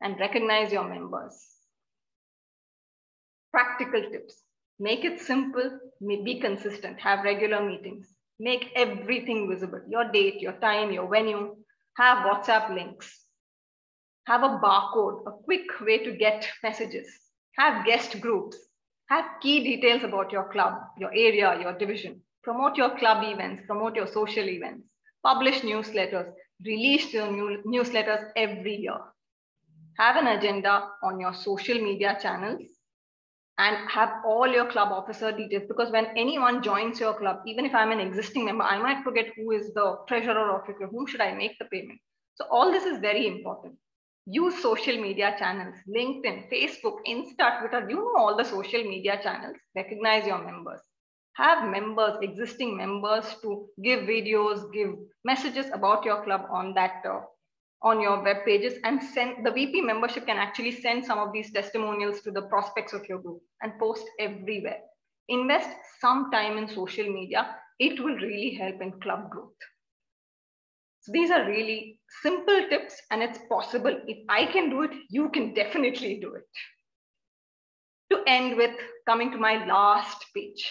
And recognize your members. Practical tips. Make it simple, be consistent, have regular meetings. Make everything visible, your date, your time, your venue. Have WhatsApp links. Have a barcode, a quick way to get messages. Have guest groups. Have key details about your club, your area, your division. Promote your club events, promote your social events. Publish newsletters, release your new newsletters every year. Have an agenda on your social media channels and have all your club officer details because when anyone joins your club, even if I'm an existing member, I might forget who is the treasurer of your club, whom should I make the payment? So all this is very important. Use social media channels, LinkedIn, Facebook, Insta, Twitter, you know all the social media channels, recognize your members. Have members, existing members to give videos, give messages about your club on that uh, on your web pages and send the VP membership can actually send some of these testimonials to the prospects of your group and post everywhere. Invest some time in social media. It will really help in club growth. So these are really simple tips and it's possible. If I can do it, you can definitely do it. To end with coming to my last page.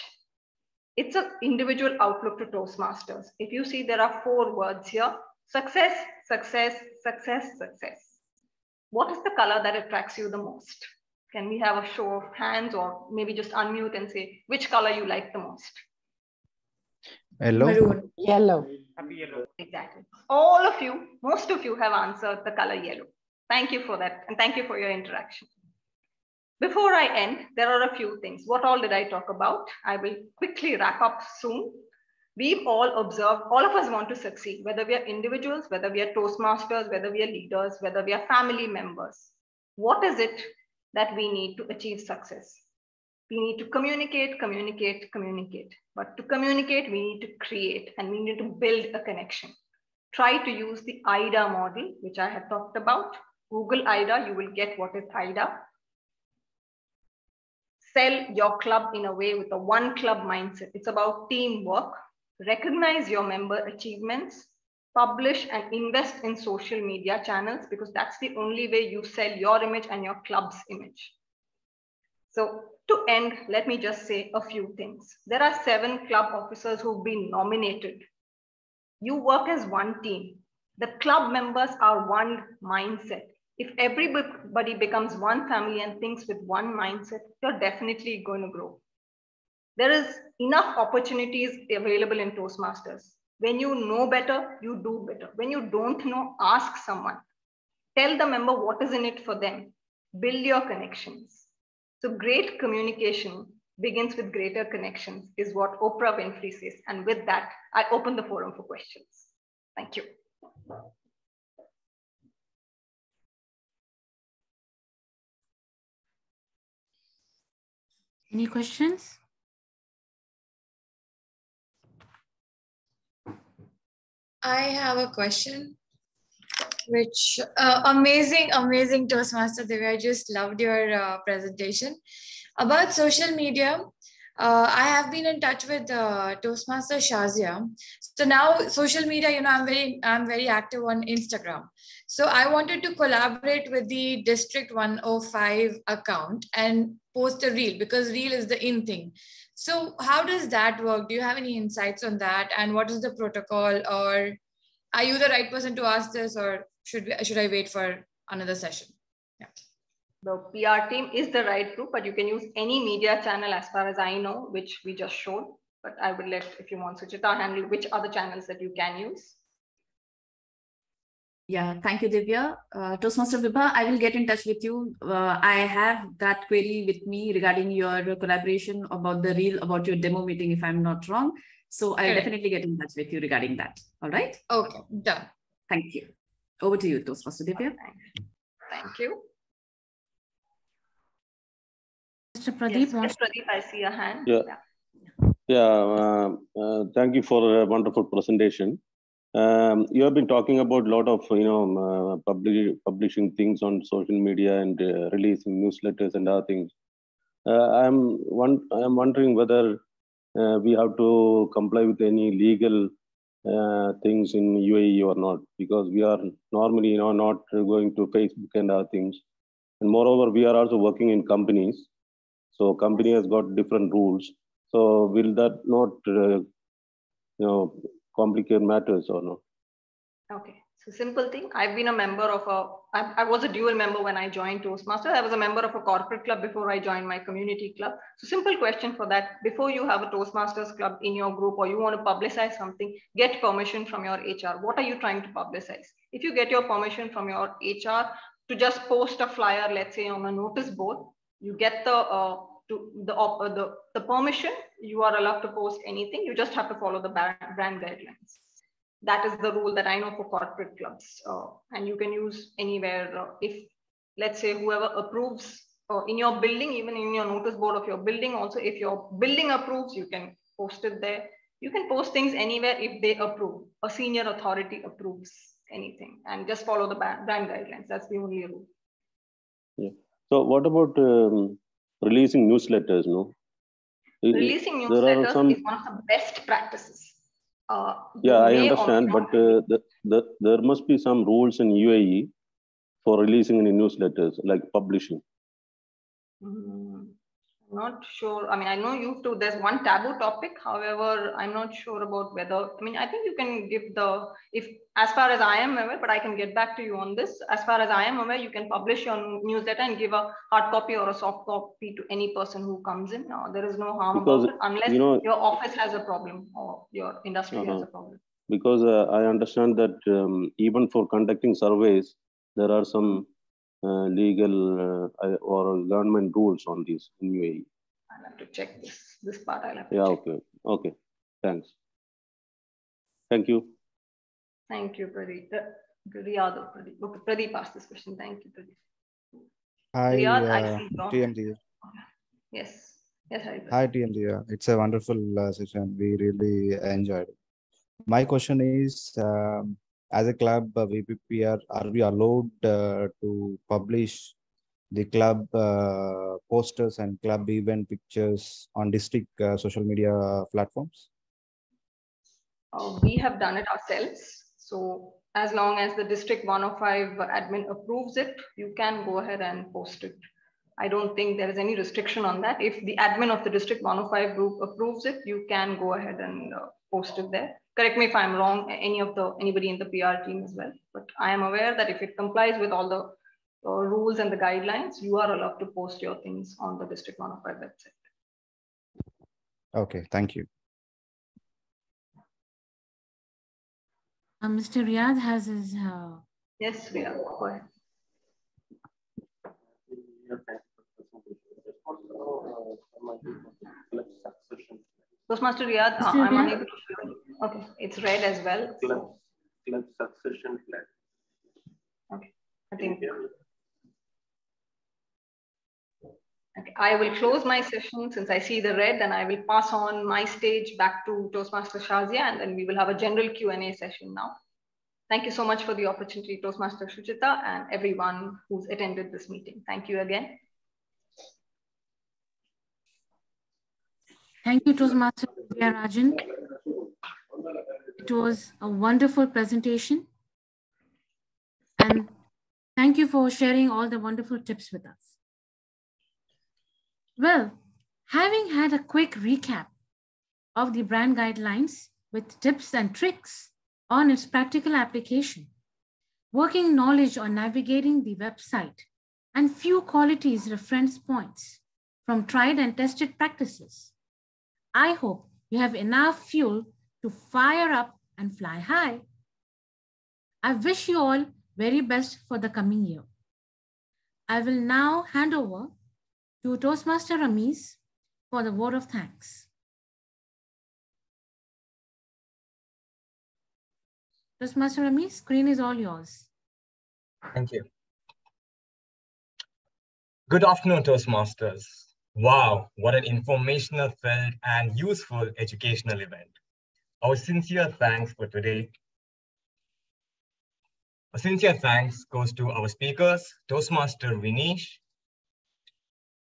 It's an individual outlook to Toastmasters. If you see there are four words here, success, success, success, success. What is the color that attracts you the most? Can we have a show of hands or maybe just unmute and say which color you like the most? Yellow. Maroon. Yellow. Yellow. Exactly. All of you, most of you have answered the color yellow. Thank you for that. And thank you for your interaction. Before I end, there are a few things. What all did I talk about? I will quickly wrap up soon we've all observed, all of us want to succeed, whether we are individuals, whether we are Toastmasters, whether we are leaders, whether we are family members. What is it that we need to achieve success? We need to communicate, communicate, communicate. But to communicate, we need to create and we need to build a connection. Try to use the IDA model, which I had talked about. Google IDA, you will get what is IDA. Sell your club in a way with a one club mindset. It's about teamwork recognize your member achievements, publish and invest in social media channels because that's the only way you sell your image and your club's image. So to end, let me just say a few things. There are seven club officers who've been nominated. You work as one team. The club members are one mindset. If everybody becomes one family and thinks with one mindset, you're definitely going to grow. There is enough opportunities available in Toastmasters. When you know better, you do better. When you don't know, ask someone. Tell the member what is in it for them. Build your connections. So great communication begins with greater connections is what Oprah Winfrey says. And with that, I open the forum for questions. Thank you. Any questions? I have a question, which uh, amazing, amazing Toastmaster Divya. I just loved your uh, presentation about social media. Uh, I have been in touch with uh, Toastmaster Shazia. So now social media, you know, I'm very, I'm very active on Instagram. So I wanted to collaborate with the District 105 account and post a reel because reel is the in thing. So how does that work? Do you have any insights on that? And what is the protocol or are you the right person to ask this or should, we, should I wait for another session? Yeah. The PR team is the right group, but you can use any media channel as far as I know, which we just showed. But I will let, if you want, Shuchita handle which other channels that you can use. Yeah, thank you, Divya. Uh, Toastmaster Vibha, I will get in touch with you. Uh, I have that query with me regarding your collaboration about the reel, about your demo meeting, if I'm not wrong. So I'll definitely get in touch with you regarding that. All right? Okay, done. Thank you. Over to you, Toastmaster Divya. Thank you. Mr. Pradeep, yes, Pradeep, I see a hand. Yeah. Yeah, uh, uh, thank you for a wonderful presentation. Um, you have been talking about a lot of you know uh, public, publishing things on social media and uh, releasing newsletters and other things. Uh, I'm one. I'm wondering whether uh, we have to comply with any legal uh, things in UAE or not, because we are normally, you know, not going to Facebook and other things. And moreover, we are also working in companies. So company has got different rules. So will that not, uh, you know, complicate matters or not? Okay. So simple thing. I've been a member of a. I, I was a dual member when I joined Toastmasters. I was a member of a corporate club before I joined my community club. So simple question for that. Before you have a Toastmasters club in your group or you want to publicize something, get permission from your HR. What are you trying to publicize? If you get your permission from your HR to just post a flyer, let's say on a notice board, you get the uh, to the, uh, the the permission. You are allowed to post anything. You just have to follow the brand guidelines that is the rule that I know for corporate clubs. Uh, and you can use anywhere. Uh, if, let's say, whoever approves uh, in your building, even in your notice board of your building, also, if your building approves, you can post it there. You can post things anywhere if they approve. A senior authority approves anything and just follow the brand guidelines. That's the only rule. Yeah. So, what about um, releasing newsletters? No, releasing newsletters some... is one of the best practices uh, yeah, I understand, but uh, the, the, there must be some rules in UAE for releasing any newsletters, like publishing. Mm, not sure. I mean, I know you too. There's one taboo topic. However, I'm not sure about whether. I mean, I think you can give the if as far as I am aware, but I can get back to you on this. As far as I am aware, you can publish your newsletter and give a hard copy or a soft copy to any person who comes in. Now, there is no harm because, about it unless you know, your office has a problem or your industry uh -huh. has uh-huh. a problem. Because uh, I understand that um, even for conducting surveys, there are some uh, legal uh, or government rules on this in UAE. I'll have to check this this part. I'll have to yeah. Check. Okay. Okay. Thanks. Thank you. Thank you, Pradeep. Uh, Riyadh Pradeep. Okay, Pradeep asked this question. Thank you, Pradeep. Hi, Riyadh, uh, TMD. Yes. Yes, hi. Hi, TMD. It's a wonderful uh, session. We really enjoyed it. My question is, um, as a club, uh, VPPR, are we allowed uh, to publish the club uh, posters and club event pictures on district uh, social media platforms? Uh, we have done it ourselves. So as long as the district 105 admin approves it, you can go ahead and post it. I don't think there is any restriction on that. If the admin of the district 105 group approves it, you can go ahead and uh, post it there. Correct me if I'm wrong, any of the anybody in the PR team as well. But I am aware that if it complies with all the uh, rules and the guidelines, you are allowed to post your things on the district 105 website. Okay, thank you. Uh, Mr. Riyadh has his. Uh... Yes, Riyadh, go ahead. Toastmaster Riyadh, uh, I'm unable to hear. Okay, it's red as well. Club, club succession plan. Okay, I think. Okay, I will close my session since I see the red and I will pass on my stage back to Toastmaster Shazia and then we will have a general Q&A session now. Thank you so much for the opportunity, Toastmaster Shuchita and everyone who's attended this meeting. Thank you again. Thank you, Toastmaster Rajan. It was a wonderful presentation. And thank you for sharing all the wonderful tips with us. Well, having had a quick recap of the brand guidelines with tips and tricks on its practical application, working knowledge on navigating the website, and few qualities reference points from tried and tested practices. I hope you have enough fuel to fire up and fly high. I wish you all very best for the coming year. I will now hand over to Toastmaster Rameez for the word of thanks. Toastmaster Rameez, screen is all yours. Thank you. Good afternoon, Toastmasters. Wow, what an informational filled and useful educational event. Our sincere thanks for today. A sincere thanks goes to our speakers, Toastmaster Vinish,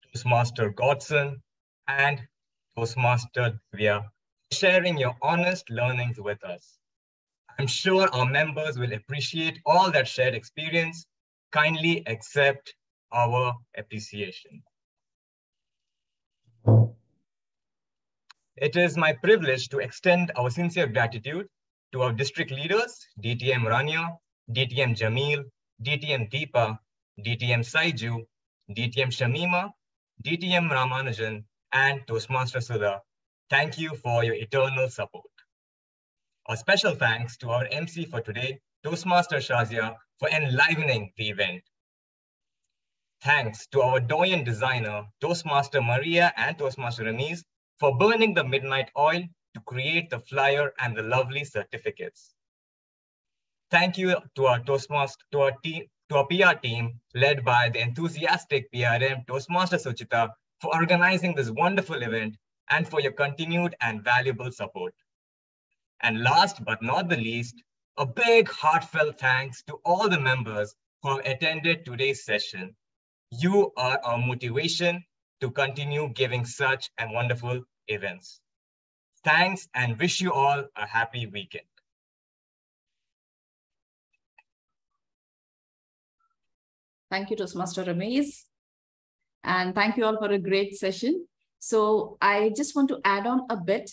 Toastmaster Godson, and Toastmaster Divya, sharing your honest learnings with us. I'm sure our members will appreciate all that shared experience. Kindly accept our appreciation. It is my privilege to extend our sincere gratitude to our district leaders, DTM Rania, DTM Jamil, DTM Deepa, DTM Saiju, DTM Shamima, DTM Ramanujan, and Toastmaster Sudha. Thank you for your eternal support. A special thanks to our MC for today, Toastmaster Shazia, for enlivening the event. Thanks to our doyen designer, Toastmaster Maria and Toastmaster Ramiz, for burning the midnight oil to create the flyer and the lovely certificates. Thank you to our Toastmaster, to our team, to our PR team led by the enthusiastic PRM Toastmaster Shuchita for organizing this wonderful event and for your continued and valuable support. And last but not the least, a big heartfelt thanks to all the members who have attended today's session. You are our motivation to continue giving such and wonderful events. Thanks and wish you all a happy weekend. Thank you, Toastmaster Ramiz. And thank you all for a great session. So I just want to add on a bit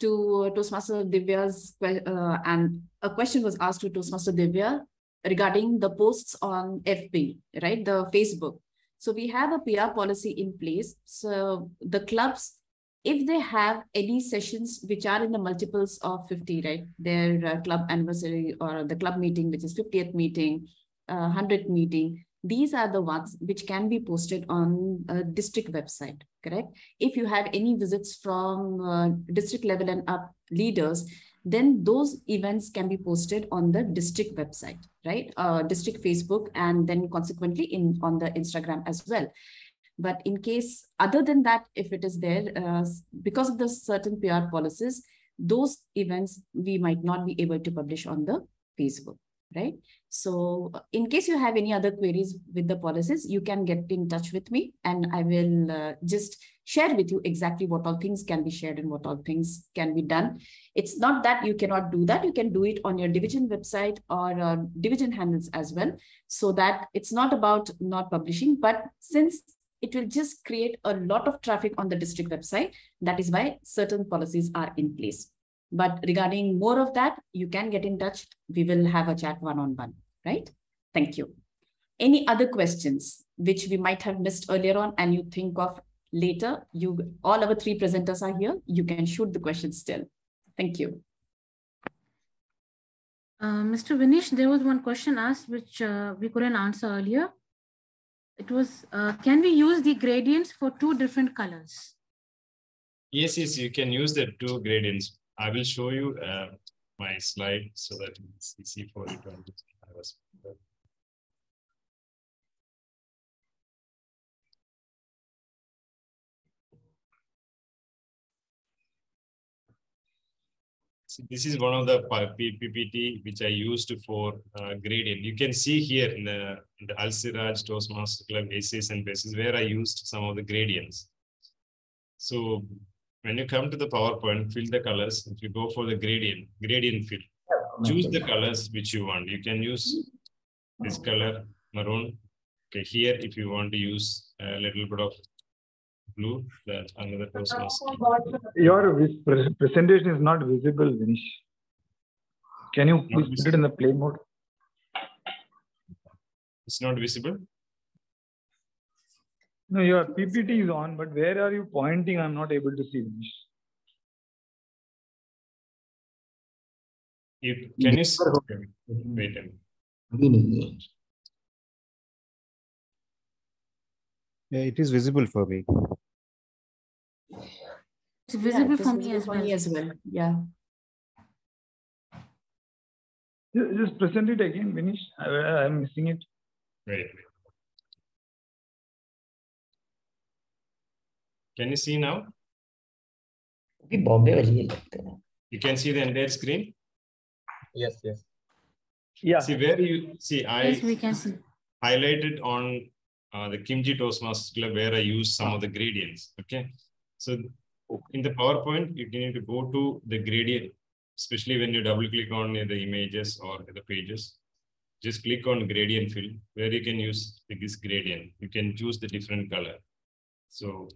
to Toastmaster Divya's, uh, and a question was asked to Toastmaster Divya regarding the posts on FB, right, the Facebook. So we have a PR policy in place. So the clubs, if they have any sessions which are in the multiples of 50, right, their uh, club anniversary or the club meeting, which is 50th meeting, uh, 100th meeting, these are the ones which can be posted on a district website, correct? If you have any visits from uh, district level and up leaders, then those events can be posted on the district website, right? Uh, district Facebook, and then consequently in on the Instagram as well. But in case other than that, if it is there, uh, because of the certain PR policies, those events we might not be able to publish on the Facebook, right? So in case you have any other queries with the policies, you can get in touch with me and I will uh, just share with you exactly what all things can be shared and what all things can be done. It's not that you cannot do that. You can do it on your division website or uh, division handles as well. So that it's not about not publishing, but since it will just create a lot of traffic on the district website, that is why certain policies are in place. But regarding more of that, you can get in touch. We will have a chat one-on-one, -on -one, right? Thank you. Any other questions which we might have missed earlier on and you think of later? You All our three presenters are here. You can shoot the questions still. Thank you. Uh, Mr. Vinish, there was one question asked which uh, we couldn't answer earlier. It was, uh, can we use the gradients for two different colors? Yes, yes, you can use the two gradients. I will show you uh, my slide so that it's easy for you to understand. So this is one of the PPT which I used for uh, gradient. You can see here in the, in the Al Siraj Toastmaster Club essays and bases where I used some of the gradients. So when you come to the PowerPoint, fill the colors. If you go for the gradient, gradient fill, choose the colors which you want. You can use this color, maroon. Okay, here if you want to use a little bit of blue, that another person Your presentation is not visible, Vinish. Can you please put it in the play mode? It's not visible. No, your PPT is on, but where are you pointing? I'm not able to see. Vinish. You, can you see? Wait a minute. Yeah, it is visible for me. It's visible yeah, for me as well. as well. Yeah. Just, just present it again, Vinish. I, I'm missing it. Wait, wait. Can you see now? You can see the entire screen? Yes, yes. Yeah. See where you see I Yes, we can see. highlighted on uh, the Kimchi Toastmasters Club where I use some of the gradients. Okay. So in the PowerPoint, you need to go to the gradient, especially when you double click on the images or the pages. Just click on gradient fill where you can use this gradient. You can choose the different color. So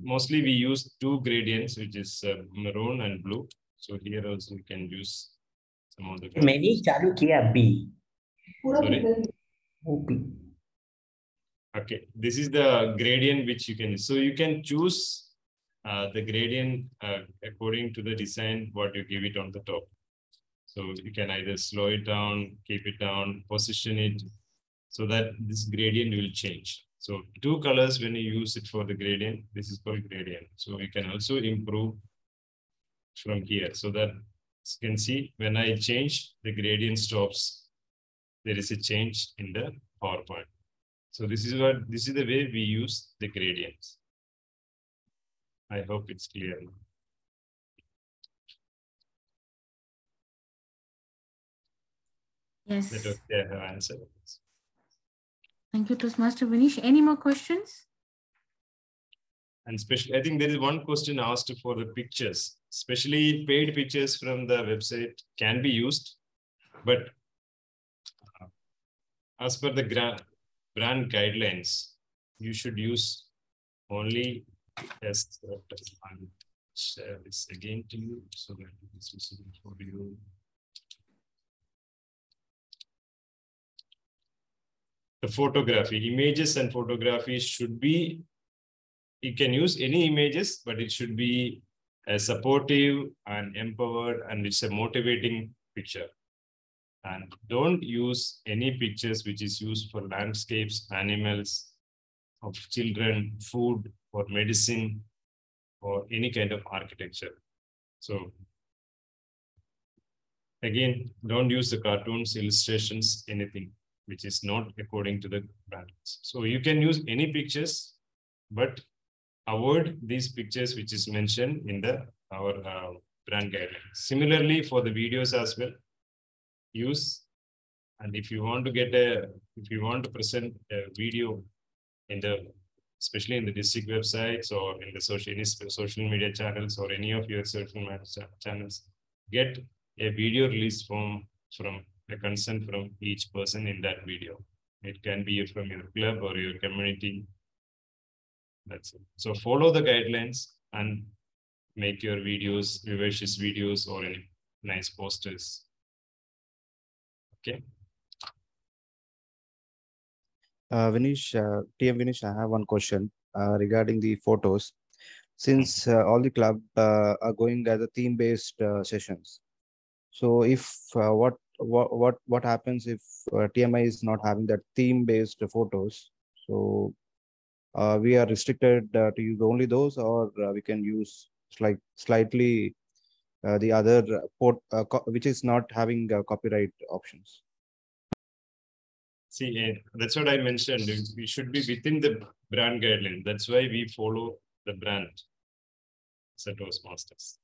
mostly we use two gradients, which is uh, maroon and blue. So here also you can use some of the. Many chalu kiya B. Sorry? Okay, this is the gradient which you can, so you can choose uh, the gradient uh, according to the design, what you give it on the top. So you can either slow it down, keep it down, position it so that this gradient will change. So two colors when you use it for the gradient, this is called gradient. So you can also improve from here so that you can see when I change the gradient stops, there is a change in the PowerPoint. So this is what this is the way we use the gradients. I hope it's clear. Yes. That okay, I have answered. Thank you, Toastmaster Vinish. Any more questions? And especially, I think there is one question asked for the pictures, especially paid pictures from the website can be used, but uh, as per the brand guidelines, you should use only as I'll share this again to you so that it is visible for you. The photography, images and photography should be, you can use any images, but it should be a supportive and empowered and it's a motivating picture. And don't use any pictures which is used for landscapes, animals, of children, food, or medicine, or any kind of architecture. So again, don't use the cartoons, illustrations, anything which is not according to the brands. So you can use any pictures, but avoid these pictures which is mentioned in the our uh, brand guidelines. Similarly, for the videos as well, use and if you want to get a if you want to present a video in the especially in the district websites or in the social social media channels or any of your social media channels get a video release form from a consent from each person in that video. It can be from your club or your community. That's it. So follow the guidelines and make your videos vivacious videos or any nice posters. Okay uh, Vinish, uh, TM Vinish, I have one question uh, regarding the photos. Since uh, all the club uh, are going as a theme-based uh, sessions, so if uh, what what what what happens if uh, TMI is not having that theme-based photos? So uh, we are restricted uh, to use only those, or we can use like slightly uh, the other port, uh, which is not having uh, copyright options. See, eh, that's what I mentioned. We should be within the brand guideline. That's why we follow the brand. as a Toastmasters.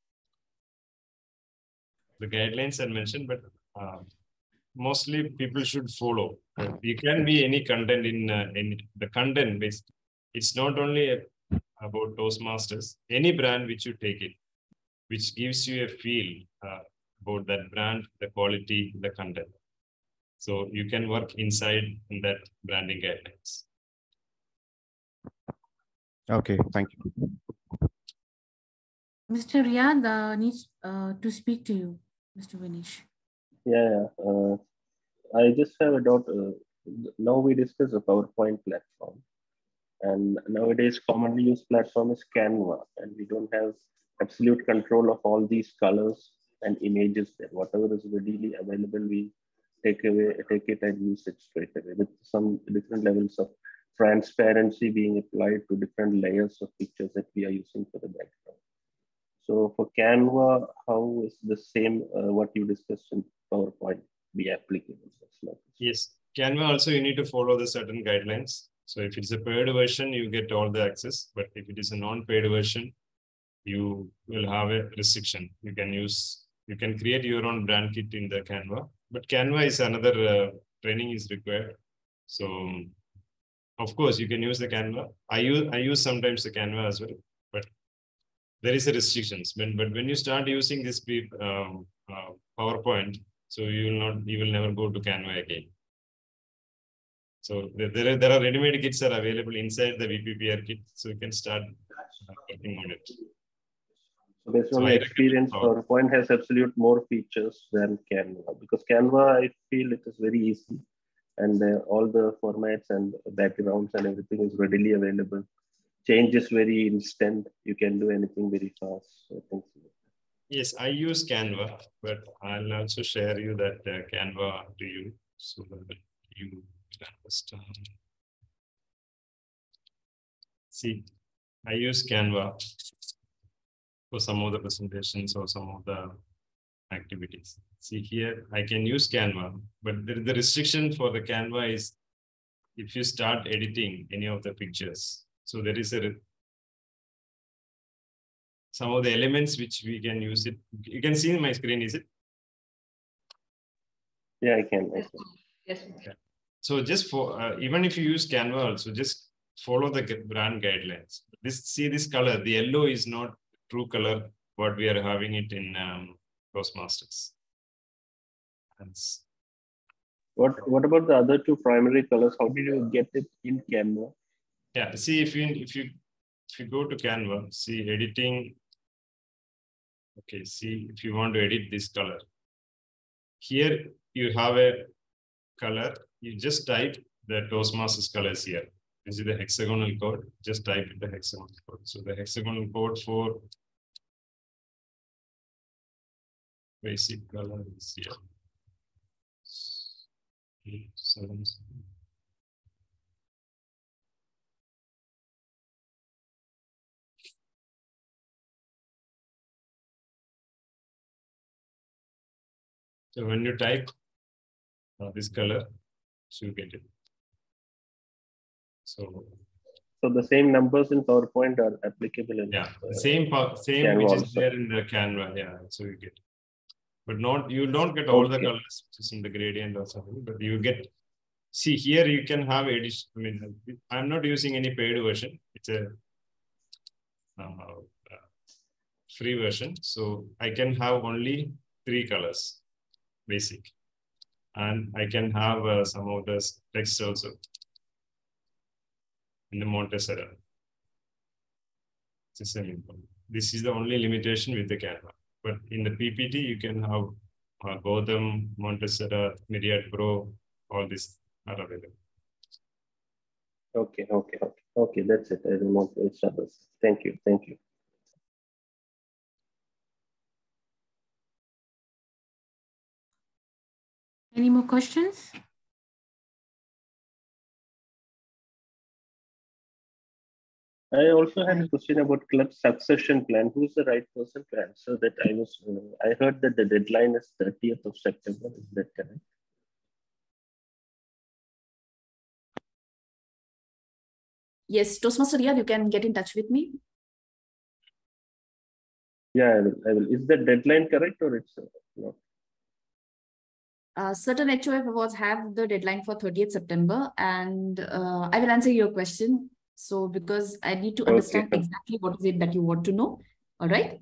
The guidelines are mentioned, but uh, mostly people should follow. You can be any content in uh, in the content. It's not only about Toastmasters. Any brand which you take it, which gives you a feel uh, about that brand, the quality, the content. So you can work inside in that branding guidelines. Okay, thank you. Mr. Riyad uh, needs uh, to speak to you, Mr. Vinish. Yeah, yeah. Uh, I just have a doubt. Uh, now we discuss a PowerPoint platform, and nowadays commonly used platform is Canva, and we don't have absolute control of all these colors and images there. Whatever is readily available, we take away, take it and use it straight away with some different levels of transparency being applied to different layers of pictures that we are using for the background. So for Canva, how is the same uh, what you discussed in PowerPoint be applicable? Yes, Canva also you need to follow the certain guidelines. So if it's a paid version, you get all the access. But if it is a non-paid version, you will have a restriction. You can use, you can create your own brand kit in the Canva. But Canva is another uh, training is required. So of course you can use the Canva. I use I use sometimes the Canva as well. But there is a restrictions. When, but when you start using this um, uh, PowerPoint, so you will not, you will never go to Canva again. So there, are, there are ready-made kits are available inside the VPPR kit, so you can start working on it. So based on so my experience, PowerPoint has absolute more features than Canva because Canva, I feel it is very easy and uh, all the formats and backgrounds and everything is readily available. Change is very instant. You can do anything very fast. So. Yes, I use Canva, but I'll also share you that uh, Canva to you so that you can understand. See, I use Canva for some of the presentations or some of the activities. See here, I can use Canva, but the, the restriction for the Canva is if you start editing any of the pictures. So there is a some of the elements which we can use it. You can see in my screen, is it? Yeah, I can. I can. Yes. Okay. So just for uh, even if you use Canva also, just follow the brand guidelines. This see this color, the yellow is not true color what we are having it in um, Toastmasters. What what about the other two primary colors? How did you get it in Canva? Yeah, see if you if you if you go to Canva, see editing. Okay, see if you want to edit this color. Here you have a color. You just type the Toastmasters colors here. This is the hexagonal code. Just type the hexagonal code. So the hexagonal code for basic color is here. Eight, seven, seven. So when you type uh, this color, so you get it. So so the same numbers in PowerPoint are applicable in yeah, uh, same same Canva which is also. there in the Canva. Yeah, so you get but not you don't get all okay. the colors just in the gradient or something, but you get see here you can have edition. I mean, I'm not using any paid version. It's a uh, free version. So I can have only three colors, basic. And I can have uh, some of the text also in the Montserrat. This is the only limitation with the Canva. But in the PPT, you can have uh, Gotham, Montserrat, Myriad Pro, all these are available. Okay, okay, okay. Okay, that's it. I don't want to others. Thank you, thank you. Any more questions? I also had a question about club succession plan. Who's the right person to answer that? I was, uh, I heard that the deadline is 30th of September. Is that correct? Yes, Toastmaster Riyad, you can get in touch with me. Yeah, I will. I will. Is the deadline correct or it's uh, not? Uh, certain HOF awards have the deadline for 30th September, and uh, I will answer your question so because I need to understand okay. exactly what is it that you want to know. All right.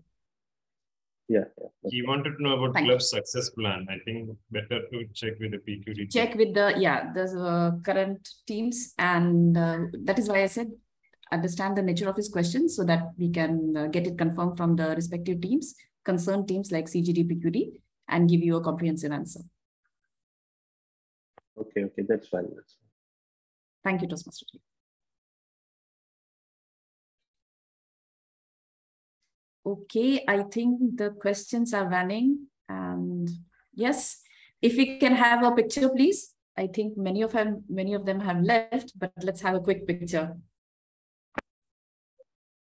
Yeah. He wanted to know about Thank club you. success plan. I think better to check with the PQD. Check with the yeah the uh, current teams, and uh, that is why I said understand the nature of his question so that we can uh, get it confirmed from the respective teams, concerned teams like CGD, PQD, and give you a comprehensive answer. Okay, okay, that's fine. That's fine. Thank you, Toastmaster. Okay, I think the questions are running. And yes, if we can have a picture, please. I think many of them, many of them have left, but let's have a quick picture.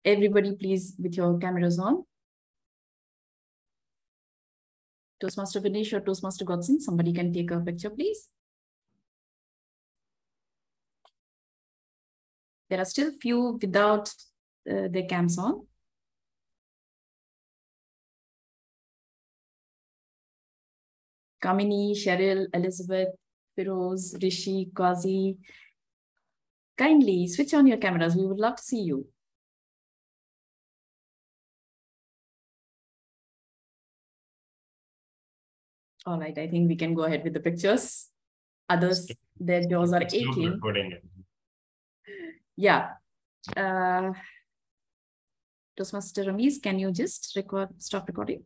Everybody, please, with your cameras on. Toastmaster Vinish or Toastmaster Godson, somebody can take a picture, please. There are still few without uh, their cams on. Kamini, Cheryl, Elizabeth, Firoz, Rishi, Qazi. Kindly switch on your cameras. We would love to see you. All right, I think we can go ahead with the pictures. Others, their jaws are it's aching. Yeah. Uh, Toastmaster Ramiz, can you just record, stop recording?